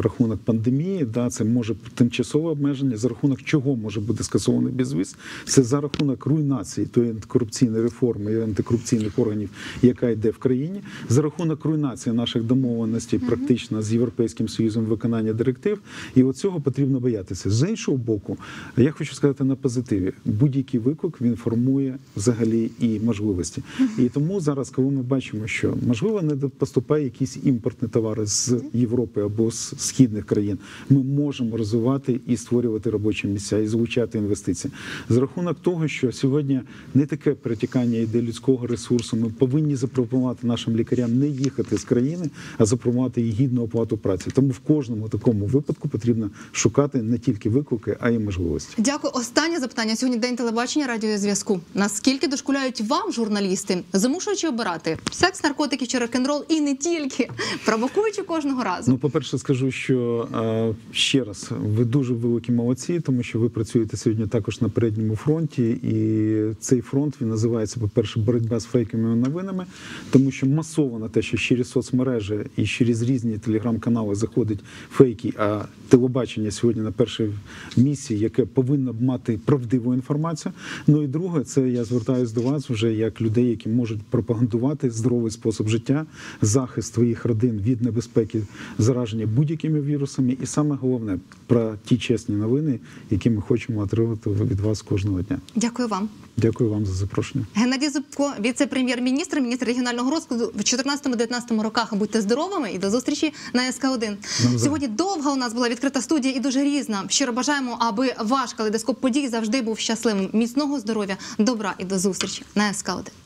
рахунок пандемії. Да, це може тимчасове обмеження. За рахунок чого може бути скасований безвіз? Це за рахунок руйнації тої антикорупційної реформи і антикорупційних органів, яка йде в країні, за рахунок руйнації наших домовленостей, практично з європейським союзом виконання директив. І от цього потрібно боятися. З іншого боку, я хочу сказати на позитиві: будь-який виклик він формує взагалі і можливості. І тому зараз, коли ми бачимо, що можливо не поступає якісь імпортні товари з Європи або з східних країн, ми можемо розвивати і створювати робочі місця і залучати інвестиції за рахунок того, що сьогодні не таке перетікання йде людського ресурсу. Ми повинні запропонувати нашим лікарям не їхати з країни, а запропонувати їй гідну оплату праці. Тому в кожному такому випадку потрібно шукати не тільки виклики, а й можливості. Дякую. Останнє запитання. Сьогодні день телебачення радіозв'язку. Наскільки дошкуляють вам журналісти, змушуючи обирати секс, наркотики чи рок-н-рол, і не тільки провокуючи кожного разу? Ну, по-перше, скажу, що е, ще раз ви дуже великі молодці, тому що ви працюєте сьогодні також на передньому фронті, і цей фронт він називається, по-перше, боротьба з фейковими новинами, тому що масово те, що через соцмережі і через різні телеграм-канали заходять фейки, а телебачення сьогодні на першій місці, яке повинно мати правдиву інформацію. Ну і друге, це я звертаюся до вас вже як людей, які можуть пропагандувати здоровий спосіб життя, захист своїх родин від небезпеки зараження будь-якими вірусами, і саме головне про ті чесні новини, які ми хочемо отримати від вас кожного дня. Дякую вам. Дякую вам за запрошення. Геннадій Зубко, віце-прем'єр-міністр, міністр регіонального розвитку в 14-19 роках. Будьте здоровими і до зустрічі на СК 1 Сьогодні довга у нас була відкрита студія і дуже різна. Щиро бажаємо, аби ваш калейдоскоп подій завжди був щасливим. Міцного здоров'я, добра і до зустрічі на СК 1